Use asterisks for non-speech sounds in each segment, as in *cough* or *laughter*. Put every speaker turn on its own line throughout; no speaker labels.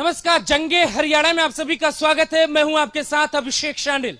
नमस्कार, जंगे हरियाणा में आप सभी का स्वागत है। मैं हूँ आपके साथ अभिषेक शांडिल।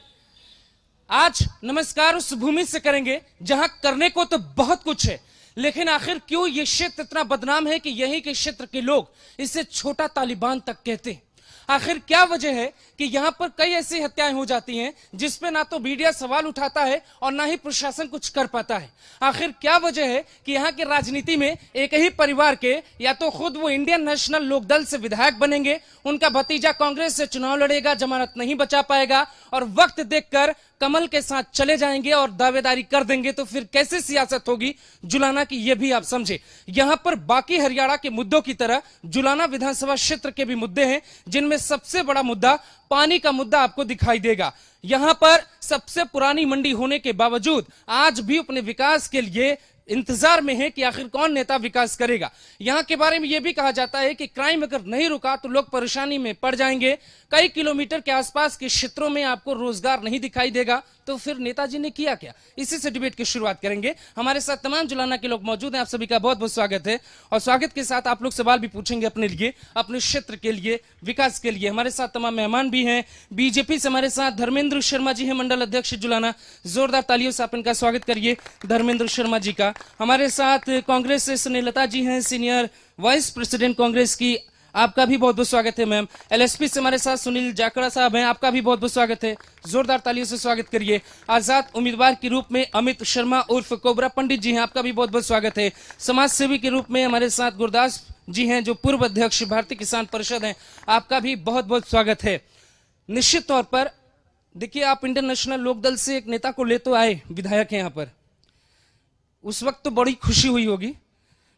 आज नमस्कार उस भूमि से करेंगे, जहाँ करने को तो बहुत कुछ है, लेकिन आखिर क्यों ये क्षेत्र इतना बदनाम है कि यही के क्षेत्र के लोग इसे छोटा तालिबान तक कहते हैं? आखिर क्या वजह है कि यहाँ पर कई ऐसी हत्याएँ हो जाती हैं जिसपे ना तो मीडिया सवाल उठाता है और ना ही प्रशासन कुछ कर पाता है? आखिर क्या वजह है कि यहाँ की राजनीति में एक ही परिवार के, या तो खुद वो इंडियन नेशनल लोकदल से विधायक बनेंगे, उनका भतीजा कांग्रेस से चुनाव लड़ेगा, जमानत नहीं बचा पाएगा, और वक्त देखकर कमल के साथ चले जाएँगे और दावेदारी कर देंगे तो फिर कैसे सियासत होगी? जुलाना की यह भी आप समझे। यहाँ पर बाकी हरियाणा के मुद्दों की तरह जुलाना विधानसभा क्षेत्र के भी मुद्दे हैं, जिनमें सबसे बड़ा मुद्दा पानी का मुद्दा आपको दिखाई देगा। यहाँ पर सबसे पुरानी मंडी होने के बावजूद आज भी अपने विकास के लिए इंतज़ार में है कि आखिर कौन नेता विकास करेगा। यहाँ के बारे में यह भी कहा जाता है कि क्राइम अगर नहीं रुका तो लोग परेशानी में पड़ जाएँगे। कई किलोमीटर के आसपास के क्षेत्रों में आपको रोज़गार नहीं दिखाई देगा। तो फिर नेताजी ने किया क्या? इसी से डिबेट की शुरुआत करेंगे। हमारे साथ तमाम जुलाना के लोग मौजूद हैं। आप सभी का बहुत बहुत स्वागत है। और स्वागत के साथ आप लोग सवाल भी पूछेंगे अपने लिए, अपने क्षेत्र के लिए, विकास के लिए। हमारे साथ तमाम मेहमान भी हैं। बीजेपी से हमारे साथ धर्मेंद्र शर्मा जी हैं, मंडल अध्यक्ष जुलाना। जोरदार तालियों से आप इनका स्वागत करिए, धर्मेंद्र शर्मा जी का। हमारे साथ कांग्रेस से स्नेहलता जी हैं सीनियर वाइस प्रेसिडेंट कांग्रेस की। आपका भी बहुत बहुत स्वागत है मैम एलएसपी से हमारे साथ सुनील जाकड़ा साहब हैं, आपका भी बहुत बहुत स्वागत है. जोरदार तालियों से स्वागत करिए. आज़ाद उम्मीदवार के रूप में अमित शर्मा उर्फ़ कोबरा पंडित जी हैं, आपका भी बहुत बहुत स्वागत है. समाज सेवी के रूप में हमारे साथ गुरदास जी हैं, जो पूर्व अध्यक्ष भारतीय किसान परिषद हैं, आपका भी बहुत बहुत स्वागत है. निश्चित तौर पर, देखिए, आप इंडियन नेशनल लोकदल से एक नेता को ले तो आए विधायक हैं यहाँ पर. उस वक्त तो बड़ी खुशी हुई होगी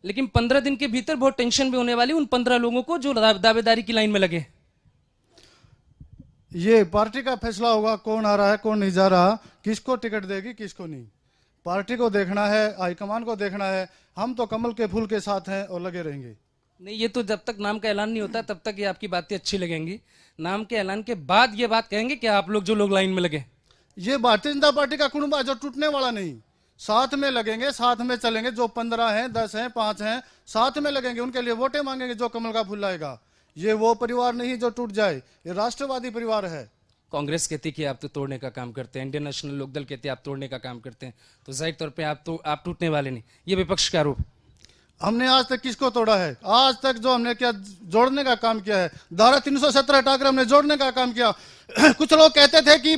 लेकिन पंद्रह दिन के भीतर बहुत टेंशन भी होने वाली उन पंद्रह लोगों को जो दावेदारी की लाइन में लगे।
ये पार्टी का फैसला होगा कौन आ रहा है कौन नहीं जा रहा किसको टिकट देगी किसको नहीं। पार्टी को देखना है हाईकमान को देखना है हम तो कमल के फूल के साथ हैं और लगे रहेंगे।
नहीं ये तो जब तक नाम का ऐलान नहीं होता तब तक ये आपकी बातें अच्छी लगेंगी। नाम के ऐलान के बाद ये बात कहेंगे कि आप लोग जो लोग लाइन में लगे।
ये भारतीय जनता पार्टी का कुटुंब जो टूटने वाला नहीं। साथ में लगेंगे साथ में चलेंगे जो पंद्रह हैं दस हैं पाँच हैं साथ में लगेंगे उनके लिए वोटे मांगेंगे जो कमल का फूल लाएगा। ये वो परिवार नहीं जो टूट जाए ये राष्ट्रवादी परिवार है।
कांग्रेस कहती कि आप तो तोड़ने का काम करते हैं इंडियन नेशनल लोकदल कहते हैं आप तोड़ने का काम करते हैं। तो ज़ाहिर तौर पर आप तो आप टूटने वाले नहीं ये विपक्ष का आरोप।
हमने आज तक किसको तोड़ा है? आज तक जो हमने क्या जोड़ने का काम किया है। धारा तीन सौ सत्रह हटाकर हमने जोड़ने का काम किया। *clears throat* कुछ लोग कहते थे कि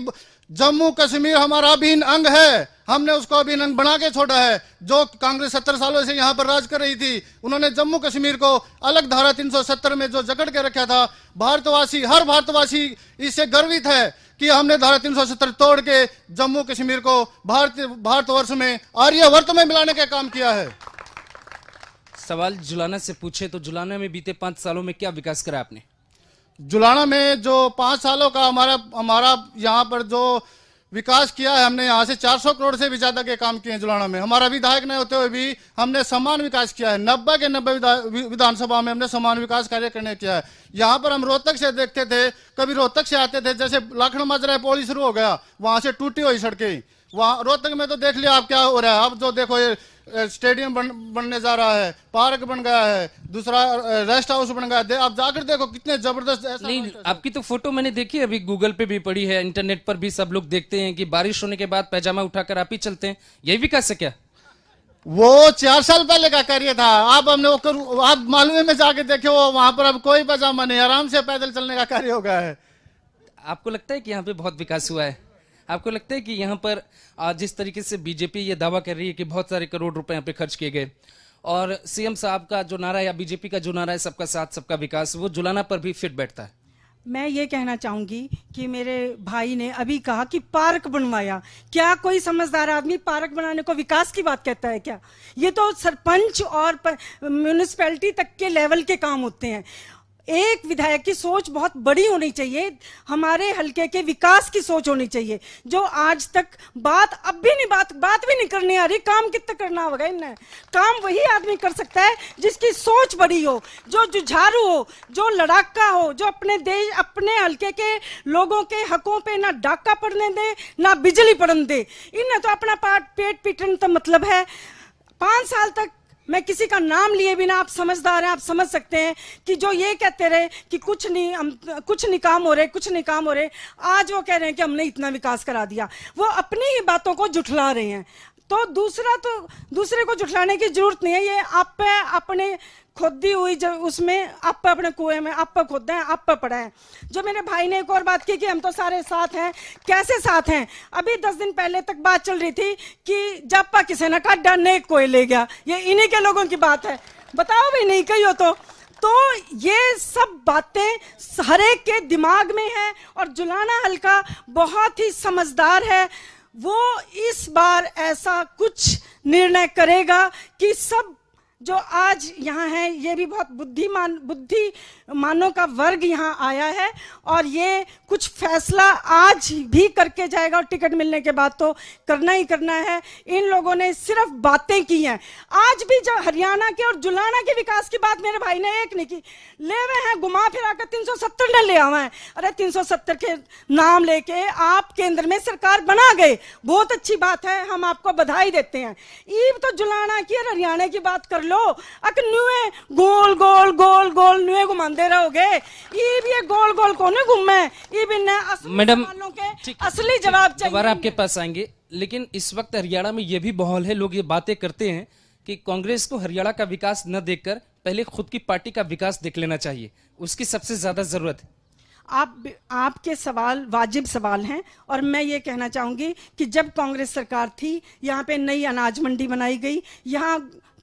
जम्मू कश्मीर हमारा अभिन्न अंग है। हमने उसको अभिन्न अंग बना के छोड़ा है। जो कांग्रेस सत्तर सालों से यहाँ पर राज कर रही थी, उन्होंने जम्मू कश्मीर को अलग धारा 370 में जो जकड़ के रखा था, भारतवासी, हर भारतवासी इससे गर्वित है कि हमने धारा 370 तोड़ के जम्मू कश्मीर को भारत, भारतवर्ष में, आर्यवर्त में मिलाने का काम किया है।
सवाल जुलाना से पूछे तो जुलाना में बीते पाँच सालों में क्या विकास करा आपने?
जुलाना में जो पाँच सालों का हमारा हमारा यहाँ पर जो विकास किया है, हमने यहाँ से 400 करोड़ से भी ज़्यादा के काम किए हैं जुलाना में। हमारा विधायक नहीं होते हुए भी हमने समान विकास किया है। नब्बे के नब्बे विधानसभा में हमने समान विकास कार्य करने किया है। यहाँ पर हम रोहतक से देखते थे, कभी रोहतक से आते थे, जैसे लाखन मजरा पुल शुरू हो गया, वहाँ से टूटी हुई सड़कें। वहाँ रोहतक में तो देख लिया आप क्या हो रहा है। अब जो देखो ये स्टेडियम बन, बनने जा रहा है पार्क बन गया है दूसरा रेस्ट हाउस बन गया है। आप जाकर देखो कितने ज़बरदस्त
नहीं आपकी तो फ़ोटो मैंने देखी अभी गूगल पे भी पड़ी है इंटरनेट पर भी सब लोग देखते हैं कि बारिश होने के बाद पैजामा उठाकर आप ही चलते हैं। यही विकास है क्या?
वो चार साल पहले का कार्य था। आप हमने वो कर, आप मालूम में जाके देखे वो वहाँ पर अब कोई पैजामा नहीं आराम से पैदल चलने का कार्य हो गया है।
आपको लगता है कि यहाँ पे बहुत विकास हुआ है? आपको लगता है कि यहाँ पर जिस तरीके से बीजेपी ये दावा कर रही है कि बहुत सारे करोड़ रुपए यहाँ पे खर्च किए गए, और सीएम साहब का जो नारा या बीजेपी का जो नारा है, सबका साथ, सबका विकास, वो जुलाना पर भी फिट बैठता है?
मैं ये कहना चाहूँगी कि मेरे भाई ने अभी कहा कि पार्क बनवाया। क्या कोई समझदार आदमी पार्क बनाने को विकास की बात कहता है क्या? ये तो सरपंच और म्यूनिसपैलिटी तक के लेवल के काम होते हैं। एक विधायक की सोच बहुत बड़ी होनी चाहिए, हमारे हलके के विकास की सोच होनी चाहिए। जो आज तक बात, अब भी नहीं बात बात भी नहीं करनी आ रही, काम कितना करना होगा इन्हें काम वही आदमी कर सकता है जिसकी सोच बड़ी हो, जो जुझारू हो, जो लड़ाका हो, जो अपने देश, अपने हलके के लोगों के हकों पे ना डाका पड़ने दे, ना बिजली पड़ने दे। इन्हें तो अपना पेट पीटने तो मतलब है। पाँच साल तक मैं किसी का नाम लिए भी ना, आप समझदार हैं, आप समझ सकते हैं कि जो ये कहते रहे कि कुछ नहीं, हम, कुछ नहीं काम हो रहे, कुछ नहीं काम हो रहे, आज वो कह रहे हैं कि हमने इतना विकास करा दिया। वो अपनी ही बातों को जुठला रहे हैं। तो दूसरा तो दूसरे को जुठलाने की ज़रूरत नहीं है, ये आप अपने खोदी हुई जो उसमें आप अपने कुएँ में, आप खोद हैं, आप पड़ा है। जो मेरे भाई ने एक और बात की कि हम तो सारे साथ हैं। कैसे साथ हैं? अभी दस दिन पहले तक बात चल रही थी कि जापा किसी ने कहा डरने कोई ले गया। ये इन्हीं के लोगों की बात है। बताओ भाई, नहीं कही हो तो। तो ये सब बातें हर एक के दिमाग में है और जुलाना हल्का बहुत ही समझदार है। वो इस बार ऐसा कुछ निर्णय करेगा कि सब जो आज यहाँ है, ये भी बहुत बुद्धिमान, बुद्धि मानों का वर्ग यहाँ आया है और ये कुछ फैसला आज भी करके जाएगा और टिकट मिलने के बाद तो करना ही करना है। इन लोगों ने सिर्फ़ बातें की हैं। आज भी जब हरियाणा के और जुलाना के विकास की बात मेरे भाई ने एक नहीं की, ले हुए हैं, घुमा फिरा कर तीन सौ सत्तर ले आवा है। अरे तीन सौ सत्तर के नाम लेके आप केंद्र में सरकार बना गए, बहुत अच्छी बात है, हम आपको बधाई देते हैं। ईब तो जुलाना की और हरियाणा की बात कर लो अक नुए गोल गोल गोल गोल नुए घुमाते रहोगे। ये गोल गोल कोने घूमे? ईब इन्हें असली
मैडम,
के असली जवाब चाहिए।
दोबारा आपके पास आएँगे। लेकिन इस वक्त हरियाणा में ये भी माहौल है लोग ये बातें करते हैं कि कांग्रेस को हरियाणा का विकास न देखकर पहले खुद की पार्टी का विकास देख लेना चाहिए। उसकी सबसे ज़्यादा ज़रूरत है।
आप आपके सवाल वाजिब सवाल हैं और मैं ये कहना चाहूँगी कि जब कांग्रेस सरकार थी यहाँ पे नई अनाज मंडी बनाई गई यहाँ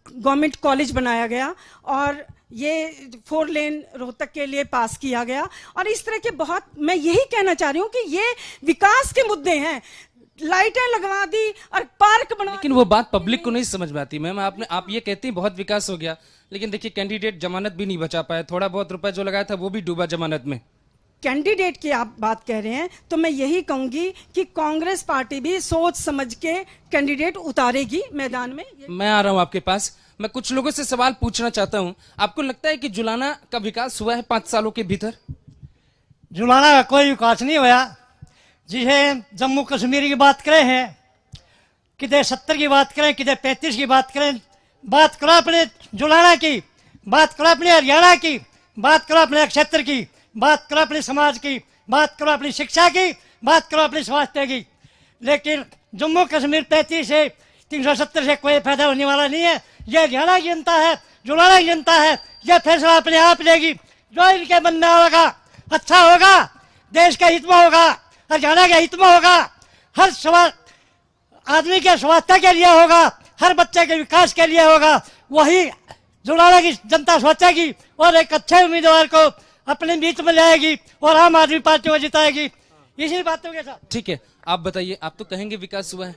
गवर्नमेंट कॉलेज बनाया गया और ये फोर लेन रोहतक के लिए पास किया गया। और इस तरह के बहुत, मैं यही कहना चाह रही हूँ कि ये विकास के मुद्दे हैं। लाइटें लगवा दी और पार्क बना
लेकिन वो बात पब्लिक को नहीं समझ में आती। मैम, आपने, आप ये कहते हैं बहुत विकास हो गया, लेकिन देखिए कैंडिडेट जमानत भी नहीं बचा पाया। थोड़ा बहुत रुपए जो लगाया था वो भी डूबा जमानत में।
कैंडिडेट की आप बात कह रहे हैं तो मैं यही कहूँगी कि कांग्रेस पार्टी भी सोच समझ के कैंडिडेट उतारेगी मैदान में।
मैं आ रहा हूँ आपके पास। मैं कुछ लोगों से सवाल पूछना चाहता हूँ। आपको लगता है कि जुलाना का विकास हुआ है पाँच सालों के भीतर?
जुलाना का कोई विकास नहीं हुआ। जिसे जम्मू कश्मीर की बात करें हैं किधर सत्तर की बात करें किधर पैंतीस की बात करें बात करो अपने जुलाना की बात करो अपने हरियाणा की बात करो अपने क्षेत्र की। बात करो अपने समाज की, बात करो अपनी शिक्षा की, बात करो अपने स्वास्थ्य की। लेकिन जम्मू कश्मीर पैंतीस से तीन सौ सत्तर से कोई फ़ायदा होने वाला नहीं है। यह हरियाणा की जनता है, जुलाना की जनता है, यह फैसला अपने आप लेगी। जो इनके मन में होगा अच्छा होगा, देश का हित में होगा, हरियाणा के हित में होगा, हर सवाल आदमी के स्वास्थ्य के लिए होगा, हर बच्चे के विकास के लिए होगा, वही जुड़ाना की जनता सोचेगी और एक अच्छे उम्मीदवार को अपने बीच में लाएगी और आम आदमी पार्टी को जिताएगी। इसी बातों के साथ।
ठीक है आप बताइए आप तो कहेंगे विकास हुआ है।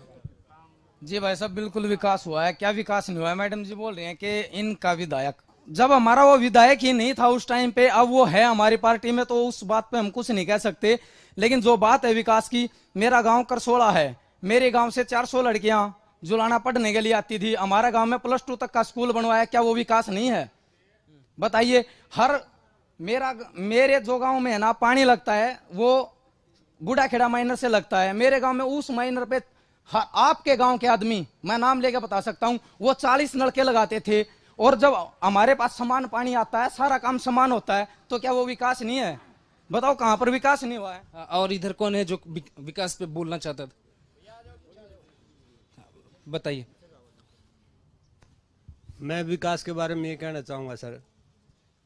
जी भाई साहब बिल्कुल विकास हुआ है। क्या विकास नहीं हुआ है? मैडम जी बोल रहे हैं कि इनका विधायक। जब हमारा वो विधायक ही नहीं था उस टाइम पे अब वो है हमारी पार्टी में तो उस बात पे हम कुछ नहीं कह सकते। लेकिन जो बात है विकास की मेरा गाँव करसोड़ा है। मेरे गाँव से 400 लड़कियाँ जुलाना पढ़ने के लिए आती थी। हमारा गाँव में प्लस टू तक का स्कूल बनवाया। क्या वो विकास नहीं है? बताइए हर मेरा मेरे जो गाँव में है ना पानी लगता है वो बूढ़ा खेड़ा माइनर से लगता है। मेरे गाँव में उस माइनर पे आपके गाँव के आदमी मैं नाम लेके बता सकता हूँ वो चालीस नलके लगाते थे। और जब हमारे पास समान पानी आता है सारा काम समान होता है तो क्या वो विकास नहीं है? बताओ कहाँ पर विकास नहीं हुआ है?
और इधर कौन है जो विकास पे बोलना चाहता था? बताइए।
मैं विकास के बारे में ये कहना चाहूँगा सर।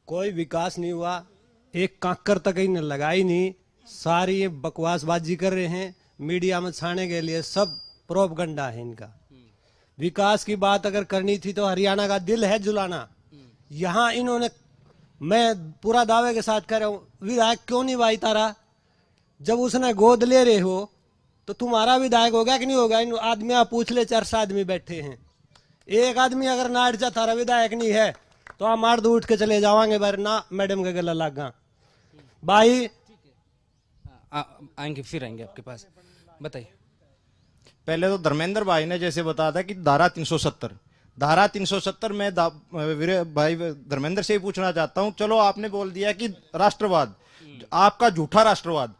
कोई विकास नहीं हुआ, एक कांकर तक इन्हें लगाई नहीं। सारी ये बकवासबाजी कर रहे हैं, मीडिया में छाने के लिए सब प्रोपगंडा है इनका। विकास की बात अगर करनी थी तो हरियाणा का दिल है जुलाना यहाँ इन्होंने, मैं पूरा दावे के साथ कह रहा हूँ, विधायक क्यों नहीं भाई तारा? जब उसने गोद ले रहे हो तो तुम्हारा विधायक होगा कि नहीं होगा इन आदमी पूछ ले चार आदमी बैठे हैं। एक आदमी अगर नाट जा थारा विधायक नहीं है। तो हम मार दो उठ के चले जावांगे बार ना मैडम के गला लागा भाई।
आएँगे फिर आएँगे आपके पास। बताइए।
पहले तो धर्मेंद्र भाई ने जैसे बताया था कि धारा 370 धारा 370 में भाई धर्मेंद्र से ही पूछना चाहता हूँ। चलो आपने बोल दिया कि राष्ट्रवाद। आपका झूठा राष्ट्रवाद।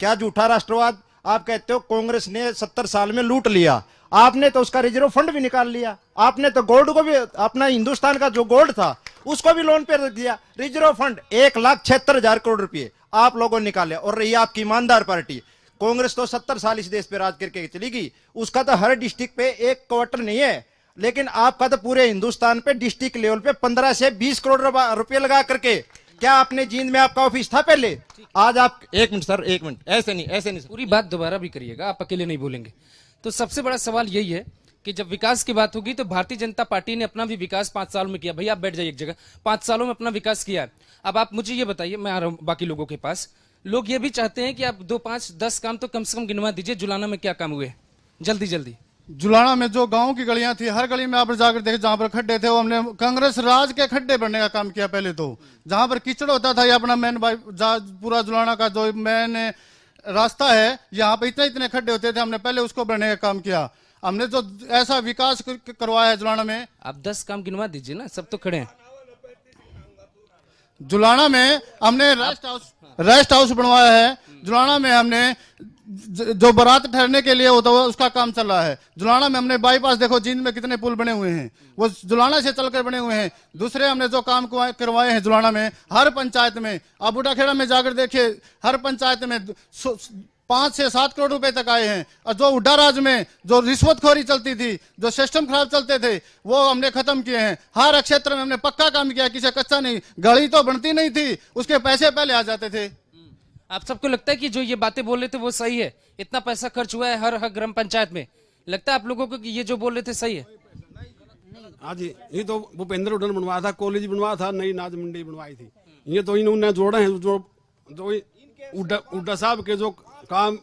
क्या झूठा राष्ट्रवाद? आप कहते हो कांग्रेस ने सत्तर साल में लूट लिया। आपने तो उसका रिज़र्व फंड भी निकाल लिया। आपने तो गोल्ड को भी, अपना हिंदुस्तान का जो गोल्ड था, उसको भी लोन पे रख दिया। रिज़र्व फंड एक लाख छिहत्तर हज़ार करोड़ रुपए आप लोगों ने निकाले और रही आपकी ईमानदार पार्टी। कांग्रेस तो सत्तर साल इस देश पे राज करके चली गई। उसका तो हर डिस्ट्रिक्ट पे एक क्वार्टर नहीं है, लेकिन आपका तो पूरे हिंदुस्तान पे डिस्ट्रिक्ट लेवल पे पंद्रह से बीस करोड़ रुपए लगा करके क्या आपने जींद में आपका ऑफ़िस था पहले? आज आप एक मिनट सर एक मिनट। ऐसे नहीं ऐसे नहीं
पूरी बात दोबारा भी करिएगा आप अकेले नहीं बोलेंगे। तो सबसे बड़ा सवाल यही है कि जब विकास की बात होगी तो भारतीय जनता पार्टी ने अपना भी विकास पाँच साल में किया। भैया आप बैठ जाइए एक जगह। पाँच सालों में अपना विकास किया है। अब आप मुझे ये बताइए मैं आ रहा हूँ बाकी लोगों के पास। लोग ये भी चाहते हैं कि आप दो पाँच दस काम तो कम से कम गिनवा दीजिए। जुलाना में क्या काम हुए जल्दी जल्दी।
जुलाना में जो गाँव की गलियाँ थी हर गली में आप जाकर देखे जहाँ पर खड्डे थे वो हमने कांग्रेस राज के खड्डे भरने का काम किया पहले तो। जहाँ पर कीचड़ होता था ये अपना मेन पूरा जुलाना का जो मेन रास्ता है यहाँ पे इतने इतने खड्डे होते थे हमने पहले उसको भरने का काम किया। हमने जो ऐसा विकास करवाया है जुलाना में
आप दस काम गिनवा दीजिए ना सब तो खड़े हैं।
जुलाना में हमने रेस्ट हाउस रेस्ट हाउस बनवाया है। जुलाना में हमने जो बारात ठहरने के लिए होता है उसका काम चल रहा है। जुलाना में हमने बाईपास देखो, जींद में कितने पुल बने हुए हैं। वो जुलाना से चलकर बने हुए हैं। दूसरे हमने जो काम करवाए हैं जुलाना में, हर पंचायत में, आप बुढ़ाखेड़ा में जाकर देखिए, हर पंचायत में पाँच से सात करोड़ रुपए तक आए हैं। और जो उड्डा राज में जो रिश्वतखोरी चलती थी, जो सिस्टम खराब चलते थे, वो हमने खत्म किए हैं। हर क्षेत्र में हमने पक्का काम किया, किसी कच्चा नहीं, गाड़ी तो बनती नहीं थी, उसके पैसे पहले आ जाते थे।
आप सबको लगता है कि जो ये बातें बोल रहे थे वो सही है? इतना पैसा खर्च हुआ है हर हर ग्राम पंचायत में। लगता है आप लोगों को कि ये जो बोल रहे थे सही है?
हाँ जी ये तो भूपेंद्र उडन बनवाया था कॉलेज बनवाया था नई नाज मंडी बनवाई थी। ये तो इन्होंने जोड़े हैं जो जो उड्डा साहब के जो काम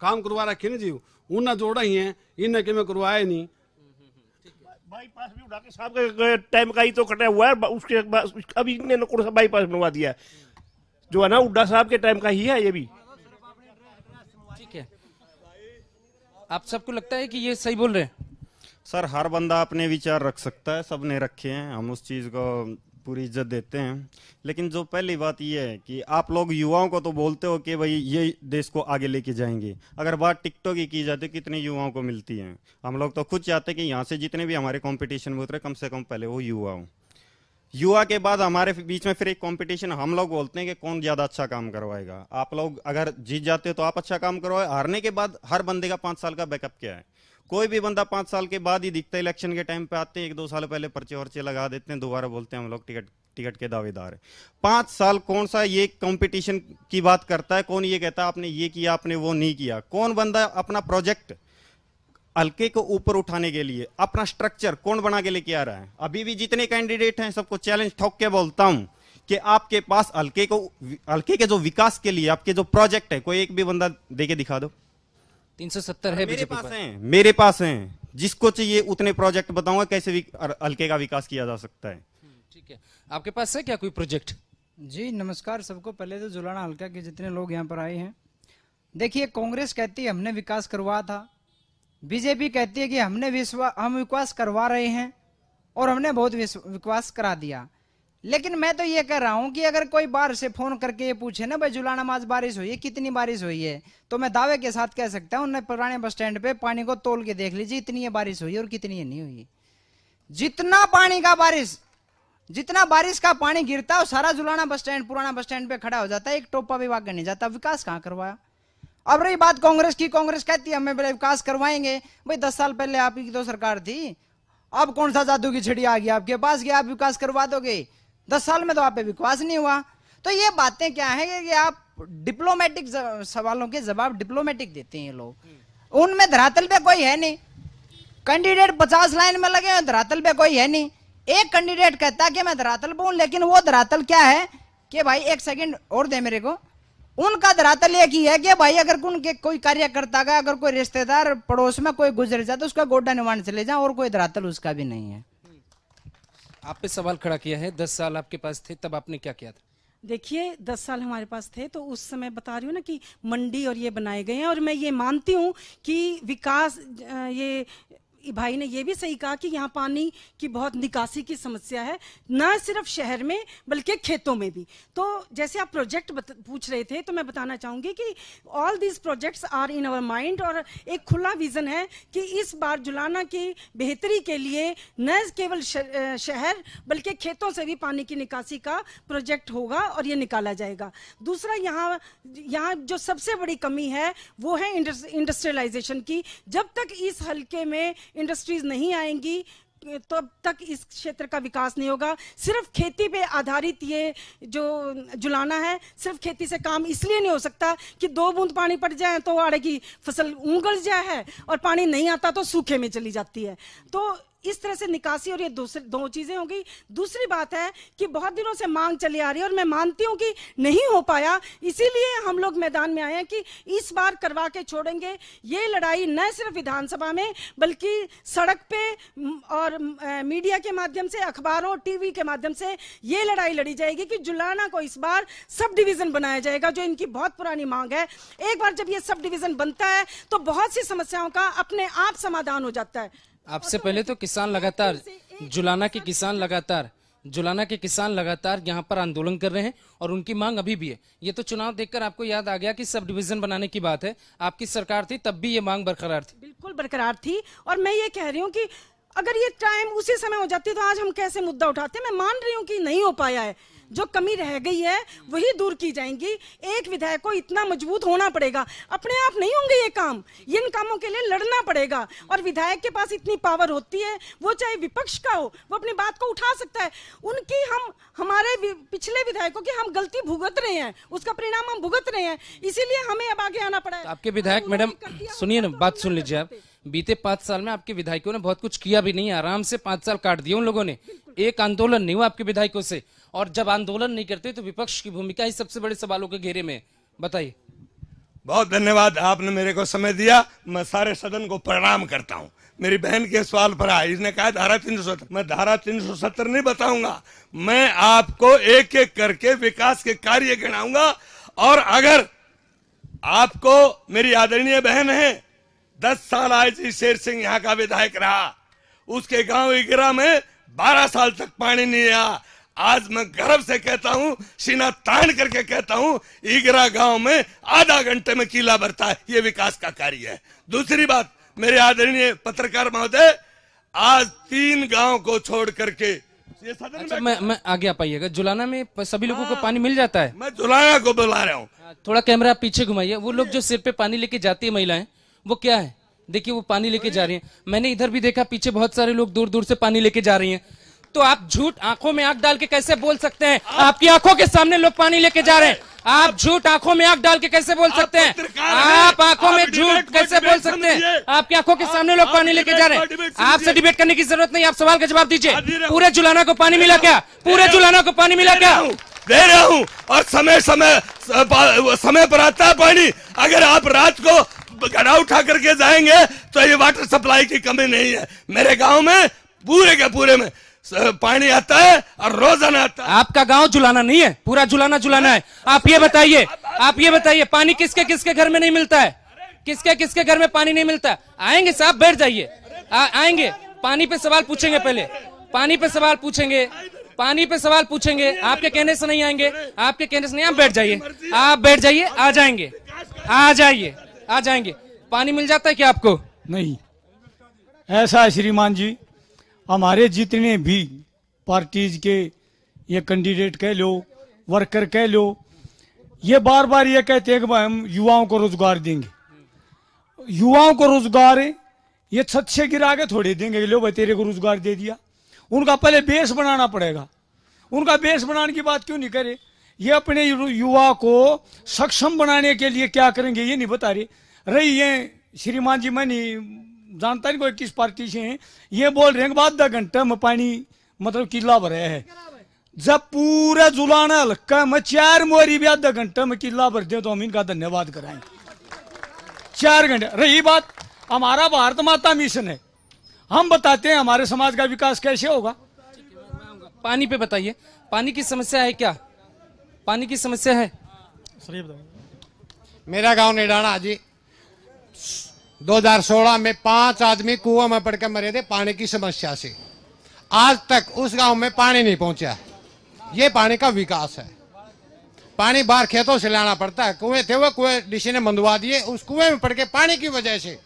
काम करवा रखे ना जी उन्हें जोड़ा ही है इन्हें के में करवाए नहीं।
बाईपास भी उड़ा के साहब के टाइम का ही तो कटा हुआ है उसके बाद अभी इन्हें बाईपास बनवा दिया है। जो है ना उड्डा साहब के टाइम का ही है ये भी।
ठीक है। आप सबको लगता है कि ये सही बोल रहे हैं?
सर हर बंदा अपने विचार रख सकता है सबने रखे हैं हम उस चीज़ को पूरी इज़्ज़त देते हैं। लेकिन जो पहली बात ये है कि आप लोग युवाओं को तो बोलते हो कि भाई ये देश को आगे लेके जाएँगे। अगर बात टिकटॉक की की जाती कितने युवाओं को मिलती है? हम लोग तो खुद चाहते हैं कि यहाँ से जितने भी हमारे कंपटीशन में उतरे कम से कम पहले वो युवा हो। युवा के बाद हमारे बीच में फिर एक कंपटीशन हम लोग बोलते हैं कि कौन ज़्यादा अच्छा काम करवाएगा। आप लोग अगर जीत जाते हो तो आप अच्छा काम करवाए हारने के बाद हर बंदे का पाँच साल का बैकअप क्या है? कोई भी बंदा पाँच साल के बाद ही दिखता है इलेक्शन के टाइम पे आते हैं, एक दो साल पहले पर्चे वर्चे लगा देते हैं, दोबारा बोलते हैं, हम लोग टिकट टिकट के दावेदार है। पाँच साल कौन सा ये कंपटीशन की बात करता है? कौन ये कहता है, आपने ये किया, आपने वो नहीं किया। कौन बंदा अपना प्रोजेक्ट हल्के को ऊपर उठाने के लिए अपना स्ट्रक्चर कौन बना के लेके आ रहा है? अभी भी जितने कैंडिडेट हैं सबको चैलेंज ठोक के बोलता हूँ कि आपके पास हल्के को हल्के के जो विकास के लिए आपके जो प्रोजेक्ट है कोई एक भी बंदा दे के दिखा दो।
370 है
मेरे पास हैं मेरे पास हैं। जिसको चाहिए उतने प्रोजेक्ट बताऊँगा कैसे हल्के का विकास किया जा सकता है।
ठीक है। आपके पास है क्या कोई प्रोजेक्ट
जी नमस्कार सबको। पहले तो जुलाना हल्का के जितने लोग यहाँ पर आए हैं। देखिए कांग्रेस कहती है हमने विकास करवाया था। बीजेपी कहती है कि हमने विश्वास हम विकास करवा रहे हैं और हमने बहुत विकास करा दिया। लेकिन मैं तो ये कह रहा हूँ कि अगर कोई बार से फ़ोन करके ये पूछे ना, भाई जुलाना आज बारिश हुई है, कितनी बारिश हुई है? तो मैं दावे के साथ कह सकता हूँ पुराने बस स्टैंड पे पानी को तोल के देख लीजिए, इतनी बारिश हुई और कितनी नहीं हुई जितना पानी का बारिश, जितना बारिश का पानी गिरता है सारा जुलाना बस स्टैंड, पुराना बस स्टैंड पे खड़ा हो जाता है, एक टोपा वाग नहीं जाता। विकास कहाँ करवाया? अब रही बात कांग्रेस की, कांग्रेस कहती है, हमें विकास करवाएँगे। भाई, दस साल पहले आपकी तो सरकार थी। अब कौन सा जादू की छड़ी आ गई आपके पास कि आप विकास करवा दोगे? दस साल में तो आप पे विकास नहीं हुआ। तो ये बातें क्या है कि आप डिप्लोमेटिक सवालों के जवाब डिप्लोमेटिक देते हैं लोग। उनमें धरातल पे कोई है नहीं। कैंडिडेट पचास लाइन में लगे हैं, धरातल पे कोई है नहीं। एक कैंडिडेट कहता कि मैं धरातल बोल लेकिन वो धरातल क्या है कि भाई, एक सेकंड और दे मेरे को। उनका धरातल एक ही है कि भाई अगर उनके कोई कार्यकर्ता का अगर कोई रिश्तेदार पड़ोस में कोई गुजर जाए तो उसका गोड्डा निवारण चले जाए और कोई धरातल उसका भी नहीं है।
आप पे सवाल खड़ा किया है दस साल आपके पास थे तब आपने क्या किया था?
देखिए दस साल हमारे पास थे तो उस समय बता रही हूँ ना कि मंडी और ये बनाए गए हैं और मैं ये मानती हूँ कि विकास ये भाई ने ये भी सही कहा कि यहाँ पानी की बहुत निकासी की समस्या है, न सिर्फ़ शहर में, बल्कि खेतों में भी। तो जैसे आप प्रोजेक्ट पूछ रहे थे तो मैं बताना चाहूँगी कि all these projects are in our mind और एक खुला विजन है कि इस बार जुलाना की बेहतरी के लिए न केवल शहर, बल्कि खेतों से भी पानी की निकासी का प्रोजेक्ट होगा और ये निकाला जाएगा। दूसरा यहाँ यहाँ जो सबसे बड़ी कमी है, वो है इंडस्ट्रियलाइजेशन की। जब तक इस हलके में इंडस्ट्रीज़ नहीं आएँगी, तब तक इस क्षेत्र का विकास नहीं होगा। सिर्फ़ खेती पे आधारित ये जो जुलाना है, सिर्फ़ खेती से काम इसलिए नहीं हो सकता कि दो बूंद पानी पड़ जाए तो आड़े की फ़सल उगल जाए है और पानी नहीं आता तो सूखे में चली जाती है। तो इस तरह से निकासी और ये दूसरी, दो चीज़ें हो गई। दूसरी बात है कि बहुत दिनों से मांग चली आ रही है और मैं मानती हूँ कि नहीं हो पाया। इसीलिए हम लोग मैदान में आए हैं कि इस बार करवा के छोड़ेंगे। ये लड़ाई न सिर्फ़ विधानसभा में, बल्कि सड़क पे और मीडिया के माध्यम से, अखबारों टीवी के माध्यम से ये लड़ाई लड़ी जाएगी कि जुलाना को इस बार सब डिवीज़न बनाया जाएगा, जो इनकी बहुत पुरानी मांग है। एक बार जब ये सब डिवीज़न बनता है तो बहुत सी समस्याओं का अपने आप समाधान हो जाता है।
आपसे पहले तो किसान लगातार जुलाना के किसान लगातार, जुलाना के किसान लगातार यहाँ पर आंदोलन कर रहे हैं और उनकी मांग अभी भी है। ये तो चुनाव देखकर आपको याद आ गया कि सब डिवीज़न बनाने की बात है। आपकी सरकार थी, तब भी ये मांग बरकरार थी।
बिल्कुल बरकरार थी और मैं ये कह रही हूँ कि अगर ये टाइम उसी समय हो जाती तो आज हम कैसे मुद्दा उठाते मैं मान रही हूँ कि नहीं हो पाया है। जो कमी रह गई है वही दूर की जाएँगी। एक विधायक को इतना मज़बूत होना पड़ेगा। अपने आप नहीं होंगे ये काम। इन कामों के लिए लड़ना पड़ेगा। और विधायक के पास इतनी पावर होती है वो चाहे विपक्ष का हो वो अपनी बात को उठा सकता है। उनकी हम हमारे पिछले विधायकों की हम गलती भुगत रहे हैं। उसका परिणाम हम भुगत रहे हैं। इसीलिए हमें अब आगे आना पड़ा है।
आपके विधायक मैडम सुनिए ना बात सुन लीजिए आप। बीते पाँच साल में आपके विधायकों ने बहुत कुछ किया भी नहीं। आराम से पाँच साल काट दिए उन लोगों ने। एक आंदोलन नहीं हुआ आपके विधायकों से। और जब आंदोलन नहीं करते तो विपक्ष की भूमिका ही सबसे बड़े सवालों के घेरे में बताइए।
बहुत धन्यवाद, आपने मेरे को समय दिया। मैं सारे सदन को प्रणाम करता हूँ। मेरी बहन के सवाल पर आया इसने कहा, धारा तीन सौ मैं धारा तीन सौ सत्तर नहीं बताऊँगा। मैं आपको एक एक करके विकास के कार्य गिनाऊँगा। और अगर आपको मेरी आदरणीय बहन है, दस साल आए जी शेर सिंह यहाँ का विधायक रहा। उसके गाँव इगरा में बारह साल तक पानी नहीं आया। आज मैं गर्व से कहता हूँ सीना तान करके कहता हूँ इगरा गाँव में आधा घंटे में कीला भरता है ये विकास का कार्य है। दूसरी बात मेरे आदरणीय पत्रकार महोदय आज तीन गाँव को छोड़ करके ये सदन
अच्छा
में
मैं मैं आगे आ आइएगा। जुलाना में सभी लोगों को पानी मिल जाता है?
मैं जुलाना को बुला रहा हूँ।
थोड़ा कैमरा पीछे घुमाइए। वो लोग जो सिर पे पानी लेके जाती है महिलाएँ वो क्या है? देखिए वो पानी लेके जा रही हैं। मैंने इधर भी देखा पीछे बहुत सारे लोग दूर दूर से पानी लेके जा रही हैं। तो आप झूठ आँखों में आँख डाल के कैसे बोल सकते हैं? आपकी आँखों के सामने लोग पानी लेके जा रहे हैं। आप झूठ आँखों में आँख डाल के कैसे बोल सकते हैं? आप आँखों में झूठ कैसे बोल सकते हैं? आपकी आँखों के सामने लोग पानी लेके जा रहे हैं। आपसे डिबेट करने की ज़रूरत नहीं। आप सवाल का जवाब दीजिए। पूरे जुलाना को पानी मिला क्या? पूरे जुलाना को पानी मिला क्या?
दे रहा हूँ। और समय समय समय पर आता है पानी। अगर आप रात को गड़ा उठा करके जाएँगे तो ये वाटर सप्लाई की कमी नहीं है। मेरे गाँव में पूरे के पूरे में पानी आता है और रोज़ाना आता है।
आपका गाँव जुलाना नहीं है पूरा जुलाना जुलाना है। आप ये बताइए आप ये बताइए पानी किसके किसके घर में नहीं मिलता है? किसके किसके घर में पानी नहीं मिलता है? आएँगे साहब बैठ जाइए। आएँगे। पानी पे सवाल पूछेंगे पहले। पानी पे सवाल पूछेंगे। पानी पे सवाल पूछेंगे। आपके कहने से नहीं आएँगे। आपके कहने से नहीं आप बैठ जाइए। आप बैठ जाइए आ जाएँगे। आ जाइए। आ जाएँगे। पानी मिल जाता है क्या आपको?
नहीं। ऐसा है श्रीमान जी हमारे जितने भी पार्टीज़ के ये कैंडिडेट कह लो वर्कर कह लो, ये बार बार ये कहते हैं कि हम युवाओं को रोज़गार देंगे। युवाओं को रोज़गार ये छत से गिरा के थोड़े देंगे लो भाई तेरे को रोज़गार दे दिया। उनका पहले बेस बनाना पड़ेगा। उनका बेस बनाने की बात क्यों नहीं करे? ये अपने युवा को सक्षम बनाने के लिए क्या करेंगे ये नहीं बता रहे। रही ये श्रीमान जी, मैं नहीं जानता नहीं कोई किस पार्टी से हैं। ये बोल रहे हैं कि बाद घंटे में पानी मतलब किला भरा है। जब पूरा जुलाना हल्का में चार मोरी भी आधा घंटे में किला भर दे तो हम इनका धन्यवाद कराएँगे चार घंटे। रही बात हमारा भारत माता मिशन है। हम बताते हैं हमारे समाज का विकास कैसे होगा।
पानी पे बताइए। पानी की समस्या है क्या? पानी की समस्या है?
मेरा गाँव निडाना जी। 2016 में पाँच आदमी कुआँ में पड़ के मरे थे, पानी की समस्या से। आज तक उस गाँव में पानी नहीं पहुँचा ये पानी का विकास है। पानी बाहर खेतों से लाना पड़ता है। कुएँ थे वो, कुएँ डीसी ने मंदवा दिए। उस कुएँ में पड़ के पानी की वजह से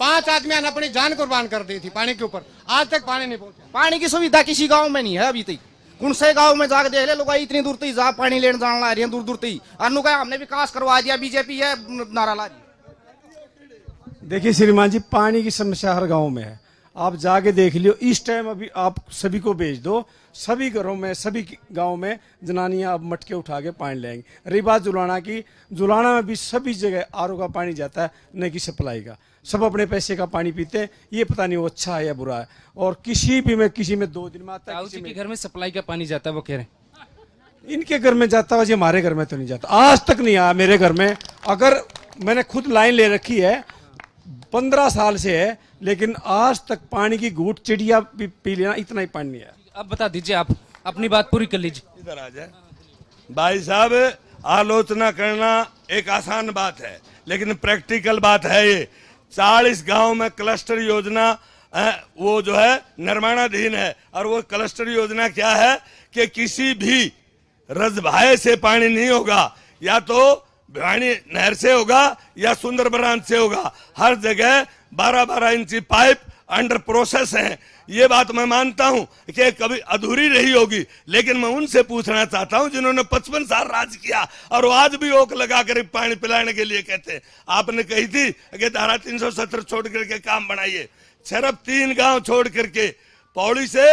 पाँच आदमी ने अपनी जान कुर्बान कर दी थी पानी के ऊपर। आज तक पानी नहीं पहुँचा।
पानी की सुविधा किसी गाँव में नहीं है अभी तक। कौन से गाँव में जाकर देख ले, लोग इतनी दूर तक पानी लेने जाने ला रही है दूर दूर तक हमने विकास करवा दिया, बीजेपी है, नारा ला रही
देखिए श्रीमान जी पानी की समस्या हर गाँव में है। आप जाके देख लियो इस टाइम अभी आप सभी को भेज दो सभी घरों में सभी गाँव में जनानियाँ अब मटके उठा के पानी लेंगे रही बात जुलाना की जुलाना में भी सभी जगह आरओ का पानी जाता है न कि सप्लाई का। सब अपने पैसे का पानी पीते हैं ये पता नहीं वो अच्छा है या बुरा है। और किसी भी में किसी में दो दिन में आता है
के घर में सप्लाई का पानी जाता है वो कह रहे हैं।
इनके घर में जाता है जी हमारे घर में तो नहीं जाता। आज तक नहीं आया मेरे घर में। अगर मैंने खुद लाइन ले रखी है पंद्रह साल से है लेकिन आज तक पानी की घूट चिड़िया भी पी लेना इतना ही पानी नहीं है।
अब बता दीजिए आप अपनी बात पूरी कर लीजिए।
इधर आ जाए। भाई साहब आलोचना करना एक आसान बात है लेकिन प्रैक्टिकल बात है ये। चालीस गाँव में क्लस्टर योजना वो जो है निर्माणाधीन है। और वो क्लस्टर योजना क्या है कि किसी भी रजभाए से पानी नहीं होगा। या तो भिवानी नहर से होगा या सुंदर बरान से होगा, हर जगह बारह बारह इंची पाइप अंडर प्रोसेस है। ये बात मैं मानता हूँ कि कभी अधूरी रही होगी, लेकिन मैं उनसे पूछना चाहता हूँ जिन्होंने पचपन साल राज किया और आज भी ओक लगा कर पानी पिलाने के लिए कहते हैं। आपने कही थी कि धारा 370 छोड़ करके काम बनाइए। सिर्फ़ तीन गाँव छोड़ करके, पौड़ी से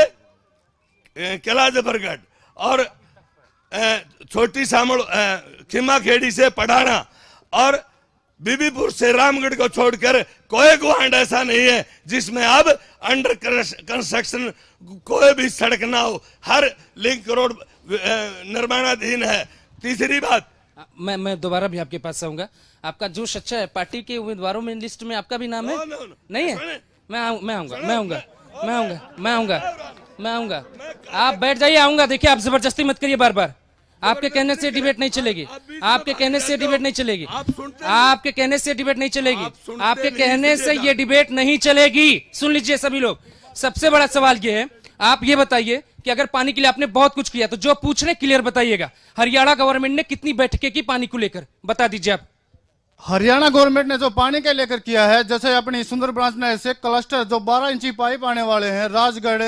किला जफरगढ़ और छोटी सामड़ अ, खिमा खेड़ी से पढ़ाना और बीबीपुर से रामगढ़ को छोड़कर कोई गुआंड ऐसा नहीं है जिसमें अब अंडर कंस्ट्रक्शन कोई भी सड़क ना हो। हर लिंक रोड निर्माणाधीन है। तीसरी बात।
मैं मैं दोबारा भी आपके पास आऊँगा। आपका जोश अच्छा है। पार्टी के उम्मीदवारों में लिस्ट में आपका भी नाम है? नहीं है? मैं आऊं- मैं आऊँगा मैं आऊँगा मैं आऊँगा मैं आऊँगा मैं आऊँगा। आप बैठ जाइए आऊँगा। देखिए आप ज़बरदस्ती मत करिए बार बार। आपके कहने से डिबेट नहीं चलेगी। आपके कहने से डिबेट नहीं चलेगी। आपके कहने से डिबेट नहीं चलेगी। आपके कहने से ये डिबेट नहीं चलेगी। सुन लीजिए सभी लोग। सबसे बड़ा सवाल ये है आप ये बताइए कि अगर पानी के लिए आपने बहुत कुछ किया तो जो पूछ रहे क्लियर बताइएगा। हरियाणा गवर्नमेंट ने कितनी बैठकें की पानी को लेकर? बता दीजिए आप।
हरियाणा गवर्नमेंट ने जो पानी के लेकर किया है, जैसे अपनी सुंदर ब्रांच ने ऐसे क्लस्टर जो 12 इंची पाइप आने वाले हैं, राजगढ़,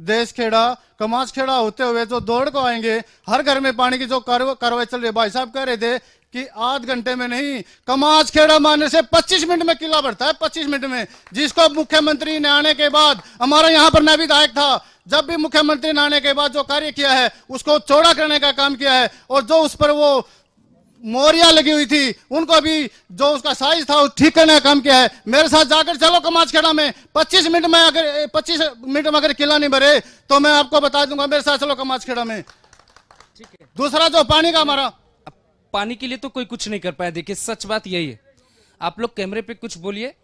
देशखेड़ा, कमासखेड़ा होते हुए जो दौड़ को आएँगे, हर घर में पानी की जो कार्रवाई चल रही है, भाई साहब कह रहे थे कि आध घंटे में नहीं कमाच खेड़ा मारने से 25 मिनट में किला बढ़ता है 25 मिनट में, जिसको मुख्यमंत्री ने आने के बाद, हमारा यहाँ पर मैं विधायक था, जब भी मुख्यमंत्री ने आने के बाद जो कार्य किया है, उसको चौड़ा करने का काम किया है, और जो उस पर वो मोरिया लगी हुई थी। उनको भी जो उसका साइज़ था वो ठीक करने का काम किया है। मेरे साथ जाकर चलो कमाच खेड़ा में। 25 मिनट में अगर 25 मिनट में अगर किला नहीं भरे तो मैं आपको बता दूँगा मेरे साथ चलो कमाच खेड़ा में दूसरा जो पानी का हमारा।
पानी के लिए तो कोई कुछ नहीं कर पाया। देखिए सच बात यही है। आप लोग कैमरे पे कुछ बोलिए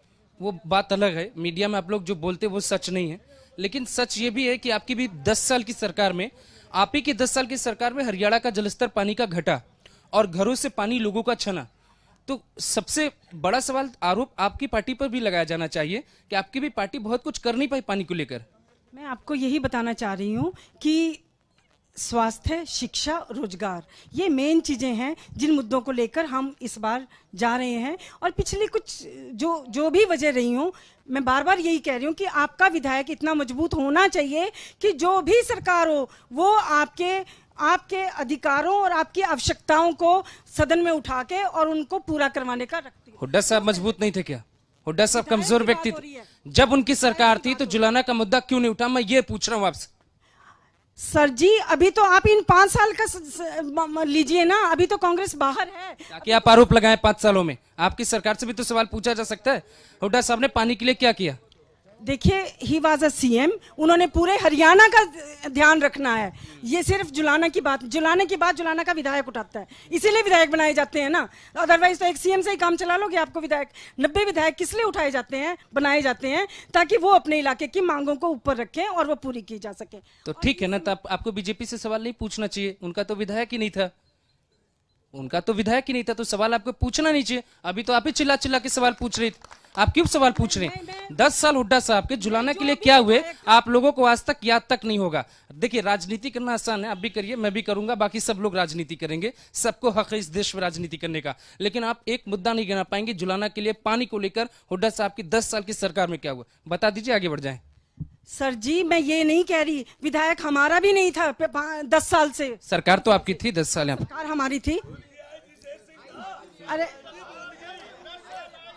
वो बात अलग है। मीडिया में आप लोग जो बोलते वो सच नहीं है। लेकिन सच ये भी है कि आपकी भी दस साल की सरकार में आप ही की दस साल की सरकार में हरियाणा का जलस्तर पानी का घटा। और घरों से पानी लोगों का छना। तो सबसे बड़ा सवाल आरोप आपकी पार्टी पर भी लगाया जाना चाहिए कि आपकी भी पार्टी बहुत कुछ कर नहीं पाई पानी को लेकर।
मैं आपको यही बताना चाह रही हूँ कि स्वास्थ्य, शिक्षा, रोज़गार, ये मेन चीज़ें हैं जिन मुद्दों को लेकर हम इस बार जा रहे हैं। और पिछले कुछ जो जो भी वजह रही हूँ, मैं बार बार यही कह रही हूँ कि आपका विधायक इतना मज़बूत होना चाहिए कि जो भी सरकार हो, वो आपके आपके अधिकारों और आपकी आवश्यकताओं को सदन में उठा के और उनको पूरा करवाने का रखती
हुड्डा साहब मज़बूत नहीं थे क्या? हुड्डा साहब कमज़ोर व्यक्ति थे। जब उनकी सरकार थी तो जुलाना का मुद्दा क्यों नहीं उठा? मैं ये पूछ रहा हूँ आपसे।
सर जी अभी तो आप इन पाँच साल का लीजिए ना अभी तो कांग्रेस बाहर है।
ताकि आप आरोप लगाएँ पाँच सालों में। आपकी सरकार से भी तो सवाल पूछा जा सकता है। हुड्डा साहब ने पानी के लिए क्या किया?
देखिए ही वाज अ सीएम उन्होंने पूरे हरियाणा का ध्यान रखना है। ये सिर्फ़ जुलाना की बात जुलाने की बात जुलाना का विधायक उठाता है। इसीलिए विधायक बनाए जाते हैं ना। अदरवाइज़ तो एक सीएम से ही काम चला लोगे आपको विधायक। नब्बे विधायक किस लिए उठाए जाते हैं बनाए जाते हैं ताकि वो अपने इलाके की मांगों को ऊपर रखें और वो पूरी की जा सके।
तो ठीक है ना तो आप, आपको बीजेपी से सवाल नहीं पूछना चाहिए। उनका तो विधायक ही नहीं था। उनका तो विधायक ही नहीं था तो सवाल आपको पूछना नहीं चाहिए। अभी तो आप ही चिल्ला चिल्ला के सवाल पूछ रही थे। आप क्यों सवाल पूछ रहे हैं? दस साल हुड्डा साहब के जुलाना के लिए क्या हुए? आप लोगों को आज तक याद तक नहीं होगा। देखिए राजनीति करना आसान है आप भी करिए मैं भी करूँगा बाकी सब लोग राजनीति करेंगे। सबको हक है इस देश में राजनीति करने का। लेकिन आप एक मुद्दा नहीं गिना पाएँगे जुलाना के लिए पानी को लेकर हुड्डा साहब की दस साल की सरकार में क्या हुआ? बता दीजिए आगे बढ़ जाए।
सर जी मैं ये नहीं कह रही विधायक हमारा भी नहीं था दस साल से।
सरकार तो आपकी थी दस साल
सरकार हमारी थी। अरे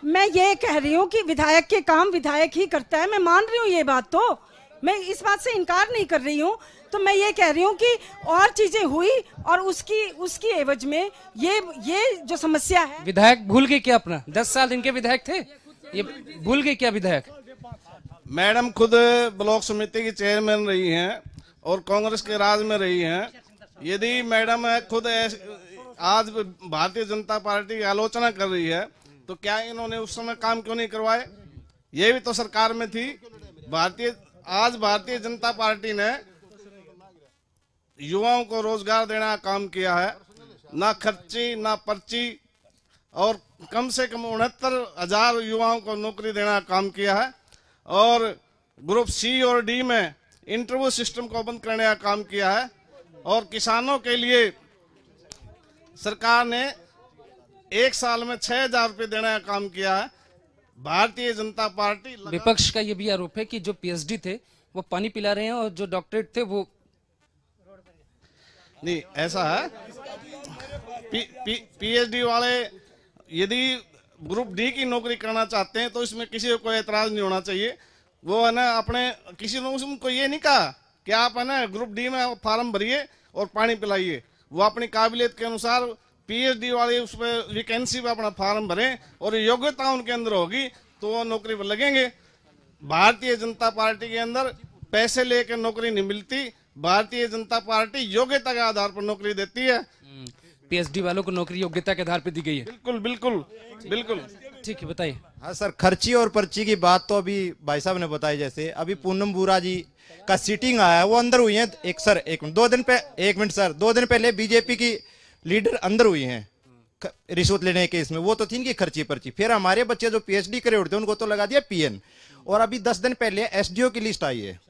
मैं ये कह रही हूँ कि विधायक के काम विधायक ही करता है। मैं मान रही हूँ ये बात तो। मैं इस बात से इनकार नहीं कर रही हूँ। तो मैं ये कह रही हूँ कि और चीज़ें हुई और उसकी उसकी एवज में ये ये जो समस्या है।
विधायक भूल गए क्या अपना? दस साल इनके विधायक थे? ये भूल गए क्या विधायक?
मैडम खुद ब्लॉक समिति की चेयरमैन रही हैं और कांग्रेस के राज में रही हैं। यदि मैडम खुद आज भारतीय जनता पार्टी की आलोचना कर रही है तो क्या इन्होंने उस समय काम क्यों नहीं करवाए? ये भी तो सरकार में थी। भारतीय, आज भारतीय जनता पार्टी ने युवाओं को रोज़गार देना काम किया है। ना खर्ची, ना पर्ची, और कम से कम उनहत्तर हज़ार युवाओं को नौकरी देने काम किया है। और ग्रुप सी और डी में इंटरव्यू सिस्टम को बंद करने का काम किया है। और किसानों के लिए सरकार ने एक साल में छह हज़ार रूपए देने का काम किया है। भारतीय जनता पार्टी
विपक्ष का ये भी आरोप है कि जो पीएचडी थे वो पानी पिला रहे हैं और जो डॉक्टरेट थे वो
नहीं ऐसा है। पीएचडी वाले यदि ग्रुप डी की नौकरी करना चाहते हैं तो इसमें किसी को कोई एतराज़ नहीं होना चाहिए। वो है ना अपने किसी ने उनको ये नहीं कहा कि आप है ना ग्रुप डी में फार्म भरिए और पानी पिलाइए। वो अपनी काबिलियत के अनुसार पीएचडी वाले उस पर वैकेंसी पे अपना फॉर्म भरें और योग्यता उनके अंदर होगी तो वो नौकरी पर लगेंगे। भारतीय जनता पार्टी के अंदर पैसे लेकर नौकरी नहीं मिलती। भारतीय जनता पार्टी योग्यता के आधार पर नौकरी देती है।
पीएचडी वालों को नौकरी योग्यता के आधार पर दी गई है।
बिल्कुल बिल्कुल बिल्कुल।
ठीक है बताइए।
हाँ सर खर्ची और पर्ची की बात तो अभी भाई साहब ने बताई जैसे। अभी पूनम बुरा जी का सीटिंग आया है वो अंदर हुई है। एक सर एक मिनट दो दिन पे एक मिनट सर दो दिन पहले बीजेपी की लीडर अंदर हुई हैं। रिश्वत लेने के केस में वो तो थी इनकी खर्ची पर्ची। फिर हमारे बच्चे जो पीएचडी करे उठते उनको तो लगा दिया पीएन और अभी दस दिन पहले एसडीओ की लिस्ट आई है।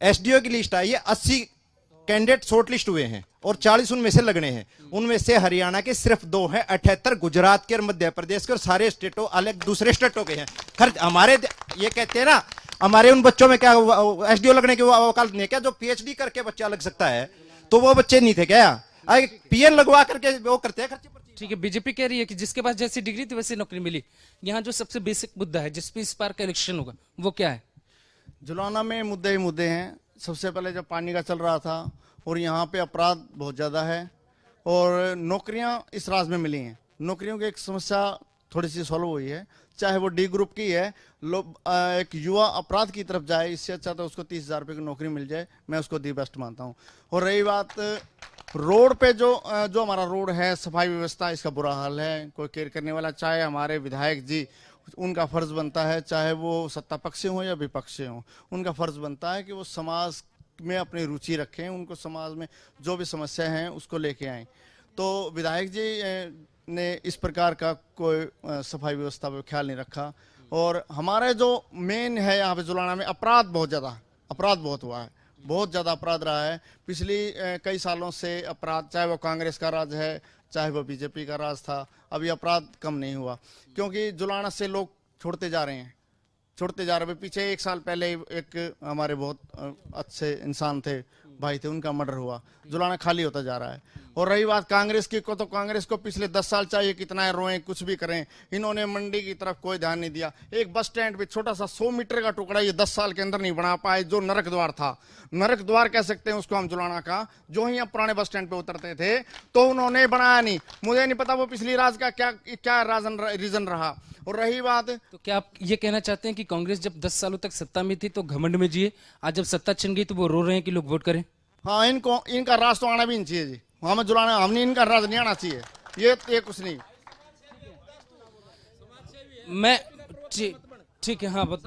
एसडीओ की लिस्ट आई है, अस्सी कैंडिडेट शॉर्ट लिस्ट हुए हैं और 40 उनमें से लगने हैं। उनमें से हरियाणा के सिर्फ़ दो हैं, अठहत्तर, गुजरात के और मध्य प्रदेश के और सारे स्टेटों, अलग दूसरे स्टेटों के हैं। खर्च, हमारे ये कहते हैं ना, हमारे उन बच्चों में क्या एसडीओ लगने की वो अवकाल नहीं क्या? जो पीएचडी करके बच्चा लग सकता है तो वो बच्चे नहीं थे क्या? पीएन लगवा करके वो करते हैं खर्चे
ठीक है बीजेपी कह रही है कि जिसके पास जैसी डिग्री थी वैसी नौकरी मिली। यहाँ जो सबसे बेसिक मुद्दा है जिस पे इस बार का इलेक्शन होगा वो क्या है?
जुलाना में मुद्दे ही मुद्दे हैं। सबसे पहले जब पानी का चल रहा था और यहाँ पे अपराध बहुत ज़्यादा है और नौकरियाँ इस राज में मिली हैं। नौकरियों की एक समस्या थोड़ी सी सॉल्व हुई है। चाहे वो डी ग्रुप की है लोग एक युवा अपराध की तरफ़ जाए इससे अच्छा तो उसको तीस हज़ार रुपये की नौकरी मिल जाए मैं उसको दी बेस्ट मानता हूँ। और रही बात रोड पे जो जो हमारा रोड है, सफ़ाई व्यवस्था, इसका बुरा हाल है। कोई केयर करने वाला चाहे हमारे विधायक जी, उनका फ़र्ज़ बनता है, चाहे वो सत्ता पक्ष हो या विपक्ष हो, उनका फ़र्ज़ बनता है कि वो समाज में अपनी रुचि रखें, उनको समाज में जो भी समस्या हैं, उसको लेके आएँ। तो विधायक जी ने इस प्रकार का कोई सफ़ाई व्यवस्था पर ख्याल नहीं रखा। और हमारे जो मेन है यहाँ पे, जुलाना में अपराध बहुत ज़्यादा, अपराध बहुत हुआ है। बहुत ज़्यादा अपराध रहा है। पिछली कई सालों से अपराध, चाहे वो कांग्रेस का राज है, चाहे वो बीजेपी का राज था, अभी अपराध कम नहीं हुआ। क्योंकि जुलाना से लोग छोड़ते जा रहे हैं। छोड़ते जा रहे हैं। पीछे एक साल पहले एक हमारे बहुत अच्छे इंसान थे भाई थे, उनका मर्डर हुआ। जुलाना खाली होता जा रहा है। और रही बात कांग्रेस की, को तो कांग्रेस को पिछले दस साल चाहिए कितना है, रोएँ, कुछ भी करें। इन्होंने मंडी की तरफ़ कोई ध्यान नहीं दिया। एक बस स्टैंड पे छोटा सा सौ मीटर का टुकड़ा ये दस साल के अंदर नहीं बना पाए, जो नरक द्वार था। नरक द्वार कह सकते हैं उसको हम जुलाना का। जो ही हम पुराने बस स्टैंड पे उतरते थे तो उन्होंने बनाया नहीं। मुझे नहीं पता वो पिछली राज का क्या क्या राजन, रीजन रहा। और रही बात
तो क्या आप ये कहना चाहते हैं कि कांग्रेस जब 10 सालों तक सत्ता में थी तो घमंड में जिए। आज जब सत्ता छिन गई तो वो रो रहे हैं कि लोग वोट करें?
हाँ इनको इनका राज तो आना भी नहीं चाहिए जी। हमें जुलाना हमने इनका राज नहीं आना चाहिए। ये ये कुछ नहीं।
मैं ठीक ठीक है हाँ बत...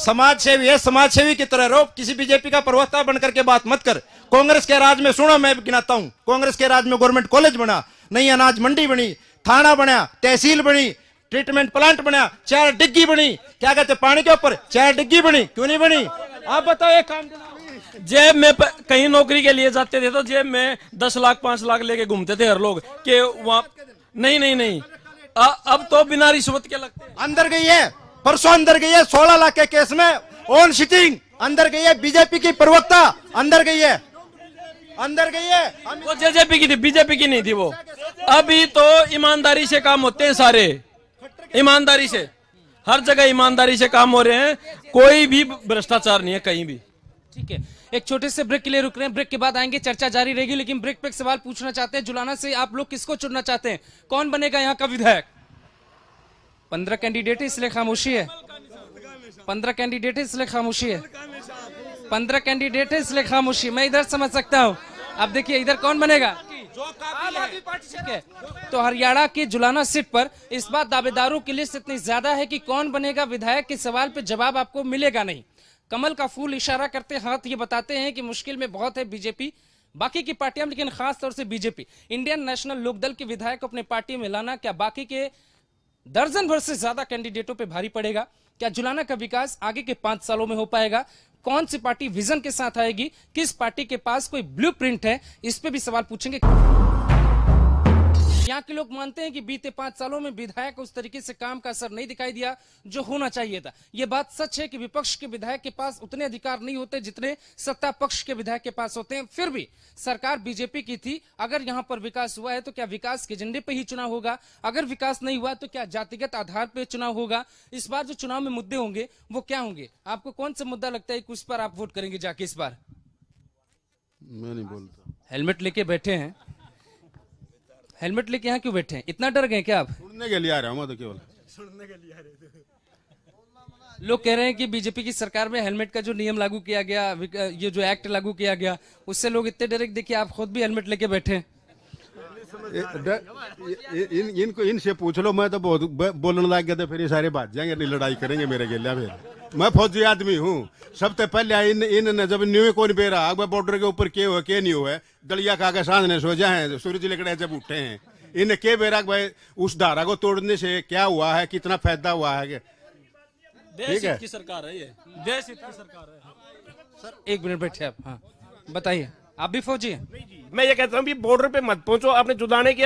समाज सेवी है समाज सेवी की तरह रहो। किसी बीजेपी का प्रवक्ता बनकर के बात मत कर। कांग्रेस के राज में सुनो मैं गिनाता हूँ। कांग्रेस के राज में गवर्नमेंट कॉलेज बना नई अनाज मंडी बनी थाना बना तहसील बनी ट्रीटमेंट प्लांट बना चार डिग्गी बनी। क्या कहते हैं, पानी के ऊपर चार डिग्गी बनी क्यों नहीं बनी? आप बताओ एक काम
जेब में प- कहीं नौकरी के लिए जाते थे तो जेब में दस लाख पाँच लाख लेके घूमते थे हर लोग कि वहाँ नहीं नहीं नहीं। अ, अब तो बिना रिश्वत के लगते
अंदर गई है परसों अंदर गई है सोलह लाख के केस में ऑन सिटिंग अंदर गई है बीजेपी की प्रवक्ता अंदर गई है। अंदर गई है
वो जेजेपी की थी बीजेपी की नहीं थी वो। अभी तो ईमानदारी से काम होते हैं सारे। ईमानदारी से। हर जगह ईमानदारी से काम हो रहे हैं। कोई भी भ्रष्टाचार नहीं है कहीं भी।
ठीक है। एक छोटे से ब्रेक के लिए रुक रहे हैं। ब्रेक के बाद आएँगे चर्चा जारी रहेगी लेकिन ब्रेक पे एक सवाल पूछना चाहते हैं। जुलाना से आप लोग किसको चुनना चाहते हैं? कौन बनेगा यहाँ का विधायक? पंद्रह कैंडिडेट है इसलिए खामोशी है। पंद्रह कैंडिडेट है इसलिए खामोशी है। पंद्रह कैंडिडेट है इसलिए खामोशी मैं इधर समझ सकता हूँ। अब देखिए इधर कौन बनेगा? तो हरियाणा के जुलाना सीट पर इस बार दावेदारों की लिस्ट इतनी ज़्यादा है कि कौन बनेगा विधायक के सवाल पे जवाब आपको मिलेगा नहीं। कमल का फूल इशारा करते हाथ ये बताते हैं कि मुश्किल में बहुत है बीजेपी। बाकी की पार्टियाँ, लेकिन खास तौर से बीजेपी। इंडियन नेशनल लोकदल के विधायक को अपने पार्टी में लाना, क्या बाकी के दर्जन भर से ज़्यादा कैंडिडेटों पे भारी पड़ेगा? क्या जुलाना का विकास आगे के पाँच सालों में हो पाएगा? कौन सी पार्टी विजन के साथ आएगी? किस पार्टी के पास कोई ब्लूप्रिंट है? इस पे भी सवाल पूछेंगे। यहाँ के लोग मानते हैं कि बीते पाँच सालों में विधायक उस तरीके से काम का असर नहीं दिखाई दिया जो होना चाहिए था। ये बात सच है कि विपक्ष के विधायक के पास उतने अधिकार नहीं होते जितने सत्ता पक्ष के विधायक के पास होते हैं। फिर भी सरकार बीजेपी की थी। अगर यहाँ पर विकास हुआ है तो क्या विकास के एजेंडे पे ही चुनाव होगा? अगर विकास नहीं हुआ तो क्या जातिगत आधार पर चुनाव होगा? इस बार जो चुनाव में मुद्दे होंगे वो क्या होंगे? आपको कौन सा मुद्दा लगता है कि उस पर आप वोट करेंगे जाके इस बार?
मैं नहीं बोलता।
हेलमेट लेके बैठे हैं। हेलमेट लेके यहाँ क्यों बैठे हैं? इतना डर गए क्या आप?
सुनने के लिए आ रहा हूँ मैं तो केवल
लोग कह रहे हैं कि बीजेपी की सरकार में हेलमेट का जो नियम लागू किया गया ये जो एक्ट लागू किया गया उससे लोग इतने डरे देखिए आप खुद भी हेलमेट लेके बैठे हैं।
इनको इनसे पूछ लो मैं तो बहुत बोलने लग गया तो फिर ये सारे भाग जाएँगे लड़ाई करेंगे मेरे गिल्ला फिर। मैं फौजी आदमी हूँ। सबसे पहले इन इन जब न्यू कौन बेरा? आग बॉर्डर के ऊपर के हुआ के नहीं हुआ दलिया के साधने सो जाए सूरज लिकड़े जब उठे हैं। इन के बेरा भाई उस धारा को तोड़ने से क्या हुआ है? कितना फ़ायदा हुआ है? कि-
देश
ठीक है?
की सरकार है ये। देश की सरकार है।
सर एक मिनट बैठे आप। हाँ बताइए। आप भी फौजी हैं?
मैं ये कहता हूँ बॉर्डर पे मत पहुंचो। आपने जुदाने की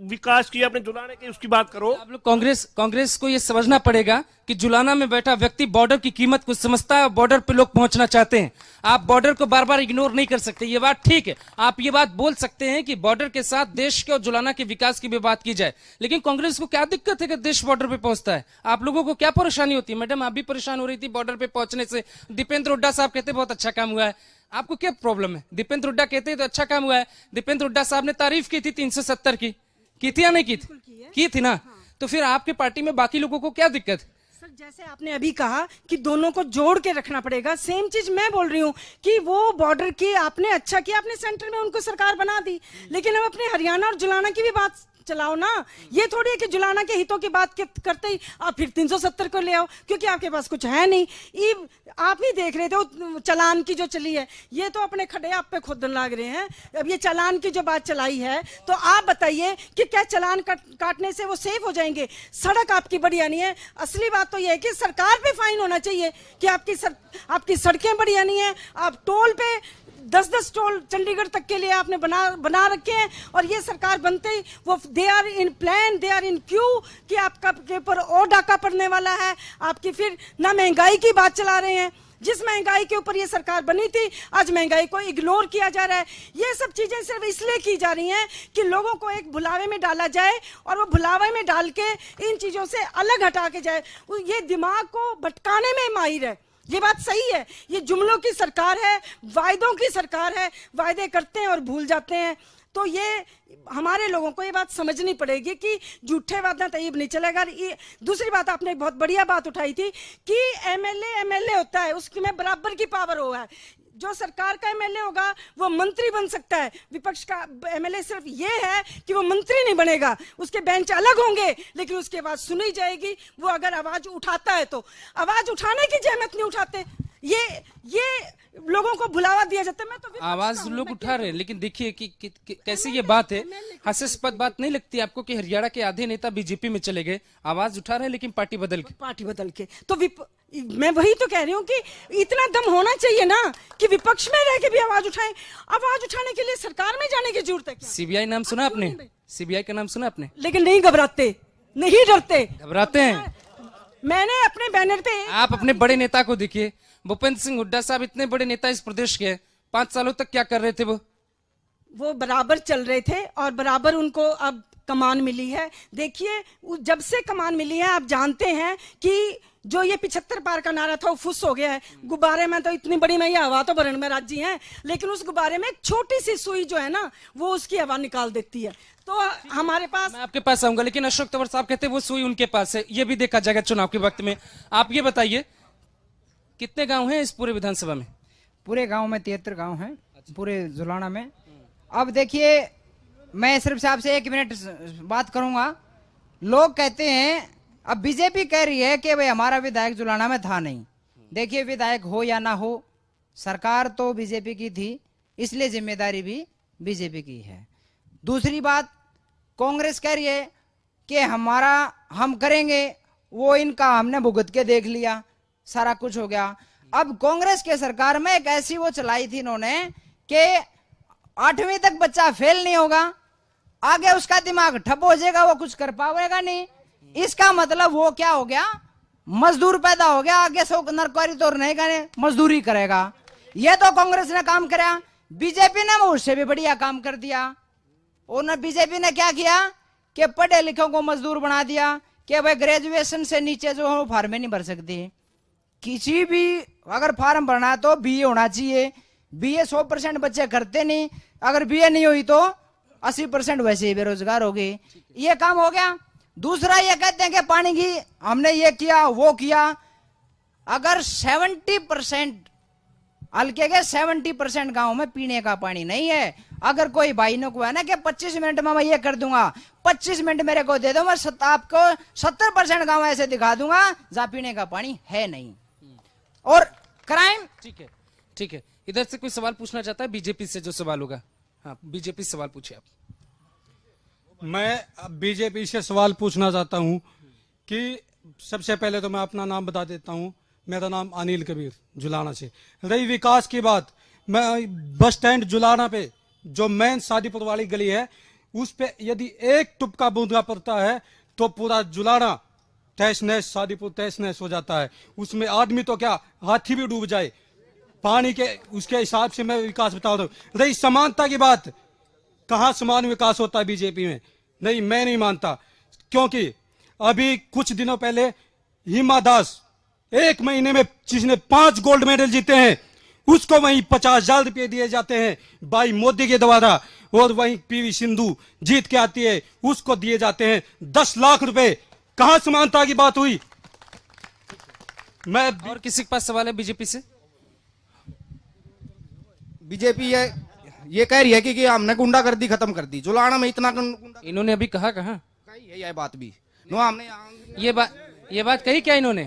विकास किया अपने जुलाने की उसकी बात करो।
आप लोग कांग्रेस कांग्रेस को ये समझना पड़ेगा कि जुलाना में बैठा व्यक्ति बॉर्डर की कीमत को समझता है और बॉर्डर पे लोग पहुँचना चाहते हैं। आप बॉर्डर को बार बार इग्नोर नहीं कर सकते, ये बात ठीक है। आप ये बात बोल सकते हैं कि बॉर्डर के साथ देश के और जुलाना के विकास की भी बात की जाए, लेकिन कांग्रेस को क्या दिक्कत है कि देश बॉर्डर पे पहुँचता है? आप लोगों को क्या परेशानी होती है? मैडम, आप भी परेशान हो रही थी बॉर्डर पे पहुँचने से। दीपेंद्र हुड्डा साहब कहते बहुत अच्छा काम हुआ है। आपको क्या प्रॉब्लम है? दीपेंद्र हुड्डा कहते हैं तो अच्छा काम हुआ है। दीपेंद्र हुड्डा साहब ने तारीफ़ की थी तीन सौ सत्तर की। की थी या नहीं की थी? की थी ना? तो फिर आपके पार्टी में बाकी लोगों को क्या दिक्कत? है
सर जैसे आपने अभी कहा कि दोनों को जोड़ के रखना पड़ेगा सेम चीज़ मैं बोल रही हूँ कि वो बॉर्डर की आपने अच्छा किया आपने सेंटर में उनको सरकार बना दी। लेकिन हम अपने हरियाणा और जुलाना की भी बात चलाओ ना। ये थोड़ी है कि जुलाना के हितों की बात करते ही आप फिर 370 को ले आओ क्योंकि आपके पास कुछ है नहीं। ये आप ही देख रहे थे चलान की जो चली है ये तो अपने खड़े आप पे खुद लाग रहे हैं। अब ये चलान की जो बात चलाई है तो आप बताइए कि क्या चलान कट, काटने से वो सेफ़ हो जाएँगे? सड़क आपकी बढ़िया नहीं है। असली बात तो ये है कि सरकार पे फाइन होना चाहिए कि आपकी सर, आपकी सड़कें बढ़िया नहीं है। आप टोल पे दस दस टोल चंडीगढ़ तक के लिए आपने बना बना रखे हैं और ये सरकार बनते ही वो they are in plan they are in queue कि आपका के ऊपर और डाका पड़ने वाला है। आपकी फिर ना महँगाई की बात चला रहे हैं। जिस महँगाई के ऊपर ये सरकार बनी थी, आज महँगाई को इग्नोर किया जा रहा है। ये सब चीज़ें सिर्फ़ इसलिए की जा रही हैं कि लोगों को एक भुलावे में डाला जाए और वो भुलावे में डाल के इन चीज़ों से अलग हटा के जाए। ये दिमाग को भटकाने में माहिर है। ये बात सही है। ये जुमलों की सरकार है, वायदों की सरकार है, वायदे करते हैं और भूल जाते हैं। तो ये हमारे लोगों को ये बात समझनी पड़ेगी कि झूठे वादा तयब नहीं चलेगा। ये दूसरी बात, आपने बहुत बढ़िया बात उठाई थी कि एमएलए एमएलए होता है, उसकी में बराबर की पावर होगा है। जो सरकार का एमएलए होगा, वो मंत्री बन सकता है। विपक्ष का एमएलए सिर्फ़ ये है कि वो मंत्री नहीं बनेगा। उसके बेंच अलग होंगे, लेकिन उसकी आवाज़ सुनी जाएगी। वो अगर आवाज़ उठाता है तो। आवाज़ उठाने की जहमत नहीं उठाते। ये ये लोगों को बुलावा दिया जाता है। मैं तो
आवाज़ लोग उठा रहे हैं लेकिन देखिए कि, कि, कि कैसे ये बात है। हास्यास्पद बात नहीं लगती आपको कि हरियाणा के आधे नेता बीजेपी में चले गए। आवाज़ उठा रहे हैं लेकिन पार्टी बदल के।
पार्टी बदल के। तो विप मैं वही तो कह रही हूँ कि इतना दम होना चाहिए ना कि विपक्ष में रह के भी आवाज़ उठाए। आवाज़ उठाने के लिए सरकार में जाने की ज़रूरत है
सीबीआई नाम सुना आपने? सीबीआई का नाम सुना आपने?
लेकिन नहीं घबराते नहीं डरते।
घबराते हैं।
मैंने अपने बैनर पे
आप अपने बड़े नेता को देखिए। भूपेंद्र सिंह हुड्डा साहब इतने बड़े नेता इस प्रदेश के पाँच सालों तक क्या कर रहे थे वो?
वो बराबर चल रहे थे और बराबर उनको अब कमान मिली है। देखिए जब से कमान मिली है आप जानते हैं कि जो ये पिछहत्तर पार का नारा था वो फुस हो गया है। गुब्बारे में तो इतनी बड़ी मैं हवा तो भरण में राज़ी है लेकिन उस गुब्बारे में छोटी सी सुई जो है ना वो उसकी हवा निकाल देती है। तो हमारे पास
मैं आपके पास आऊँगा लेकिन अशोक तंवर साहब कहते हैं वो सुई उनके पास है। ये भी देखा जाएगा चुनाव के वक्त में। आप ये बताइए कितने गाँव हैं इस पूरे विधानसभा में?
पूरे गाँव में तिहत्तर गाँव हैं पूरे जुलाना में। अब देखिए मैं सिर्फ़ साहब से एक मिनट बात करूँगा। लोग कहते हैं अब बीजेपी कह रही है कि भाई हमारा विधायक जुलाना में था नहीं। देखिए विधायक हो या ना हो सरकार तो बीजेपी की थी इसलिए ज़िम्मेदारी भी बीजेपी की है। दूसरी बात कांग्रेस कह रही है कि हमारा हम करेंगे वो इनका हमने भुगत के देख लिया। सारा कुछ हो गया। अब कांग्रेस के सरकार में एक ऐसी वो चलाई थी इन्होंने कि आठवीं तक बच्चा फेल नहीं होगा, आगे उसका दिमाग ठप हो जाएगा, वो कुछ कर पाएगा नहीं। इसका मतलब वो क्या हो गया? मजदूर पैदा हो गया, आगे से नरकारी तो नहीं मजदूरी करेगा। ये तो कांग्रेस ने काम कराया बीजेपी ने उससे भी बढ़िया काम कर दिया। और बीजेपी ने क्या किया कि पढ़े लिखों को मजदूर बना दिया कि भाई ग्रेजुएशन से नीचे जो है वो फार्मे नहीं भर सकते। किसी भी अगर फार्म भरना तो बीए होना चाहिए। बीए सौ परसेंट बच्चे करते नहीं। अगर बीए नहीं हुई तो अस्सी परसेंट वैसे ही बेरोजगार हो गए। ये काम हो गया। दूसरा ये कहते हैं कि पानी की हमने ये किया, वो किया। अगर सेवेंटी परसेंट, हल्के के सेवेंटी परसेंट गाँव में पीने का पानी नहीं है, अगर कोई भाई ने को है ना कि पच्चीस मिनट में मैं ये कर दूँगा, पच्चीस मिनट मेरे को दे दो, मैं आपको सत्तर परसेंट गाँव ऐसे दिखा दूँगा जहाँ पीने का पानी है नहीं। और क्राइम
ठीक है ठीक है। इधर से कोई सवाल पूछना चाहता है? बीजेपी से जो सवाल होगा। हाँ बीजेपी से सवाल पूछे आप।
मैं बीजेपी से सवाल पूछना चाहता हूँ कि सबसे पहले तो मैं अपना नाम बता देता हूँ। मेरा नाम अनिल कबीर जुलाना से। रही विकास की बात मैं बस स्टैंड जुलाना पे जो मेन शादीपुर वाली गली है उस पे यदि एक टुपका बूंदा पड़ता है तो पूरा जुलाना तहस नहस शादीपुर तहस नहस हो जाता है। उसमें आदमी तो क्या, हाथी भी डूब जाए। पानी के, उसके हिसाब से मैं विकास बता हूँ। रही समानता की बात, कहाँ समान विकास होता है बीजेपी में? नहीं, मैं नहीं मानता। क्योंकि अभी कुछ दिनों पहले हिमा दास, एक महीने में जिसने पाँच गोल्ड मेडल जीते हैं, उसको वहीं पचास हज़ार रुपये दिए जाते हैं भाई मोदी के द्वारा। और वहीं पीवी सिंधु जीत के आती है, उसको दिए जाते हैं दस लाख रुपए कहाँ समानता की बात हुई? मैं
और किसी के पास सवाल है बीजेपी से?
बीजेपी ये ये कह रही है कि, कि हमने गुंडागर्दी खत्म कर दी। जुलाना में इतना
इन्होंने अभी कहा कहा?
है बात भी। नो हमने
ये बात ये बात कही क्या इन्होंने?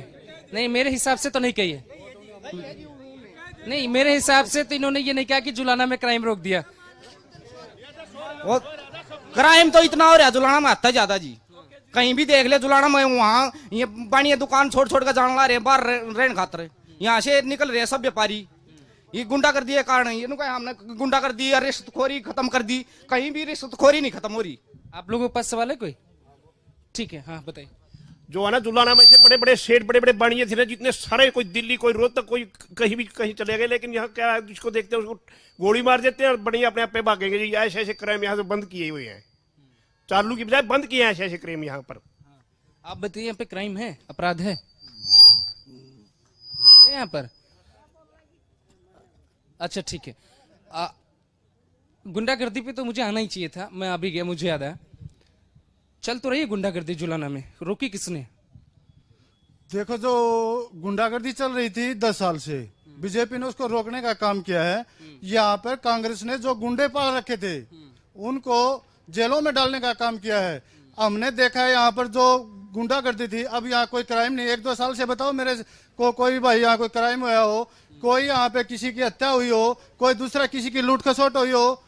नहीं मेरे हिसाब से तो नहीं कही है। नहीं मेरे हिसाब से तो इन्होंने ये नहीं कहा कि जुलाना में क्राइम रोक दिया।
क्राइम तो इतना हो रहा है जुलाना में आता ज़्यादा जी। कहीं भी देख ले जुलाना में वहाँ ये पानी दुकान छोड़ छोड़ कर जान ला रहे बाहर रहन खातर। यहाँ से निकल रहे सब व्यापारी। ये गुंडा कर दिए कारण ये कहा हमने गुंडा कर दी रिश्वतखोरी खत्म कर दी कहीं भी रिश्वतखोरी नहीं खत्म हो रही।
आप लोगों के पास सवाल है कोई? ठीक है हाँ बताइए।
जो है ना जुलाना में से बड़े बड़े सेठ बड़े बड़े बाणिये थे ना जितने सारे कोई दिल्ली कोई रोहतक कोई कहीं भी कहीं चले गए लेकिन यहाँ क्या है जिसको देखते हैं उसको गोली मार देते हैं और बढ़िया अपने आप पे भागेंगे। जी ऐसे ऐसे क्राइम यहाँ से बंद किए हुए हैं। चालू की बजाय बंद किए हैं ऐसे ऐसे क्राइम यहाँ पर।
आप बताइए यहाँ पे क्राइम है? अपराध है? है यहाँ पर? अच्छा ठीक है। गुंडागर्दी पे तो मुझे आना ही चाहिए था। मैं अभी गया मुझे याद आया चल तो रही है गुंडागर्दी जुलाना में। रोकी किसने?
देखो जो गुंडागर्दी चल रही थी दस साल से बीजेपी ने उसको रोकने का काम किया है। यहाँ पर कांग्रेस ने जो गुंडे पाल रखे थे उनको जेलों में डालने का काम किया है। हमने देखा है यहाँ पर जो गुंडागर्दी थी अब यहाँ कोई क्राइम नहीं। एक दो साल से बताओ मेरे को कोई भाई यहाँ कोई क्राइम हुआ हो कोई यहाँ पे किसी की हत्या हुई हो कोई दूसरा किसी की लूट खसोट हुई हो।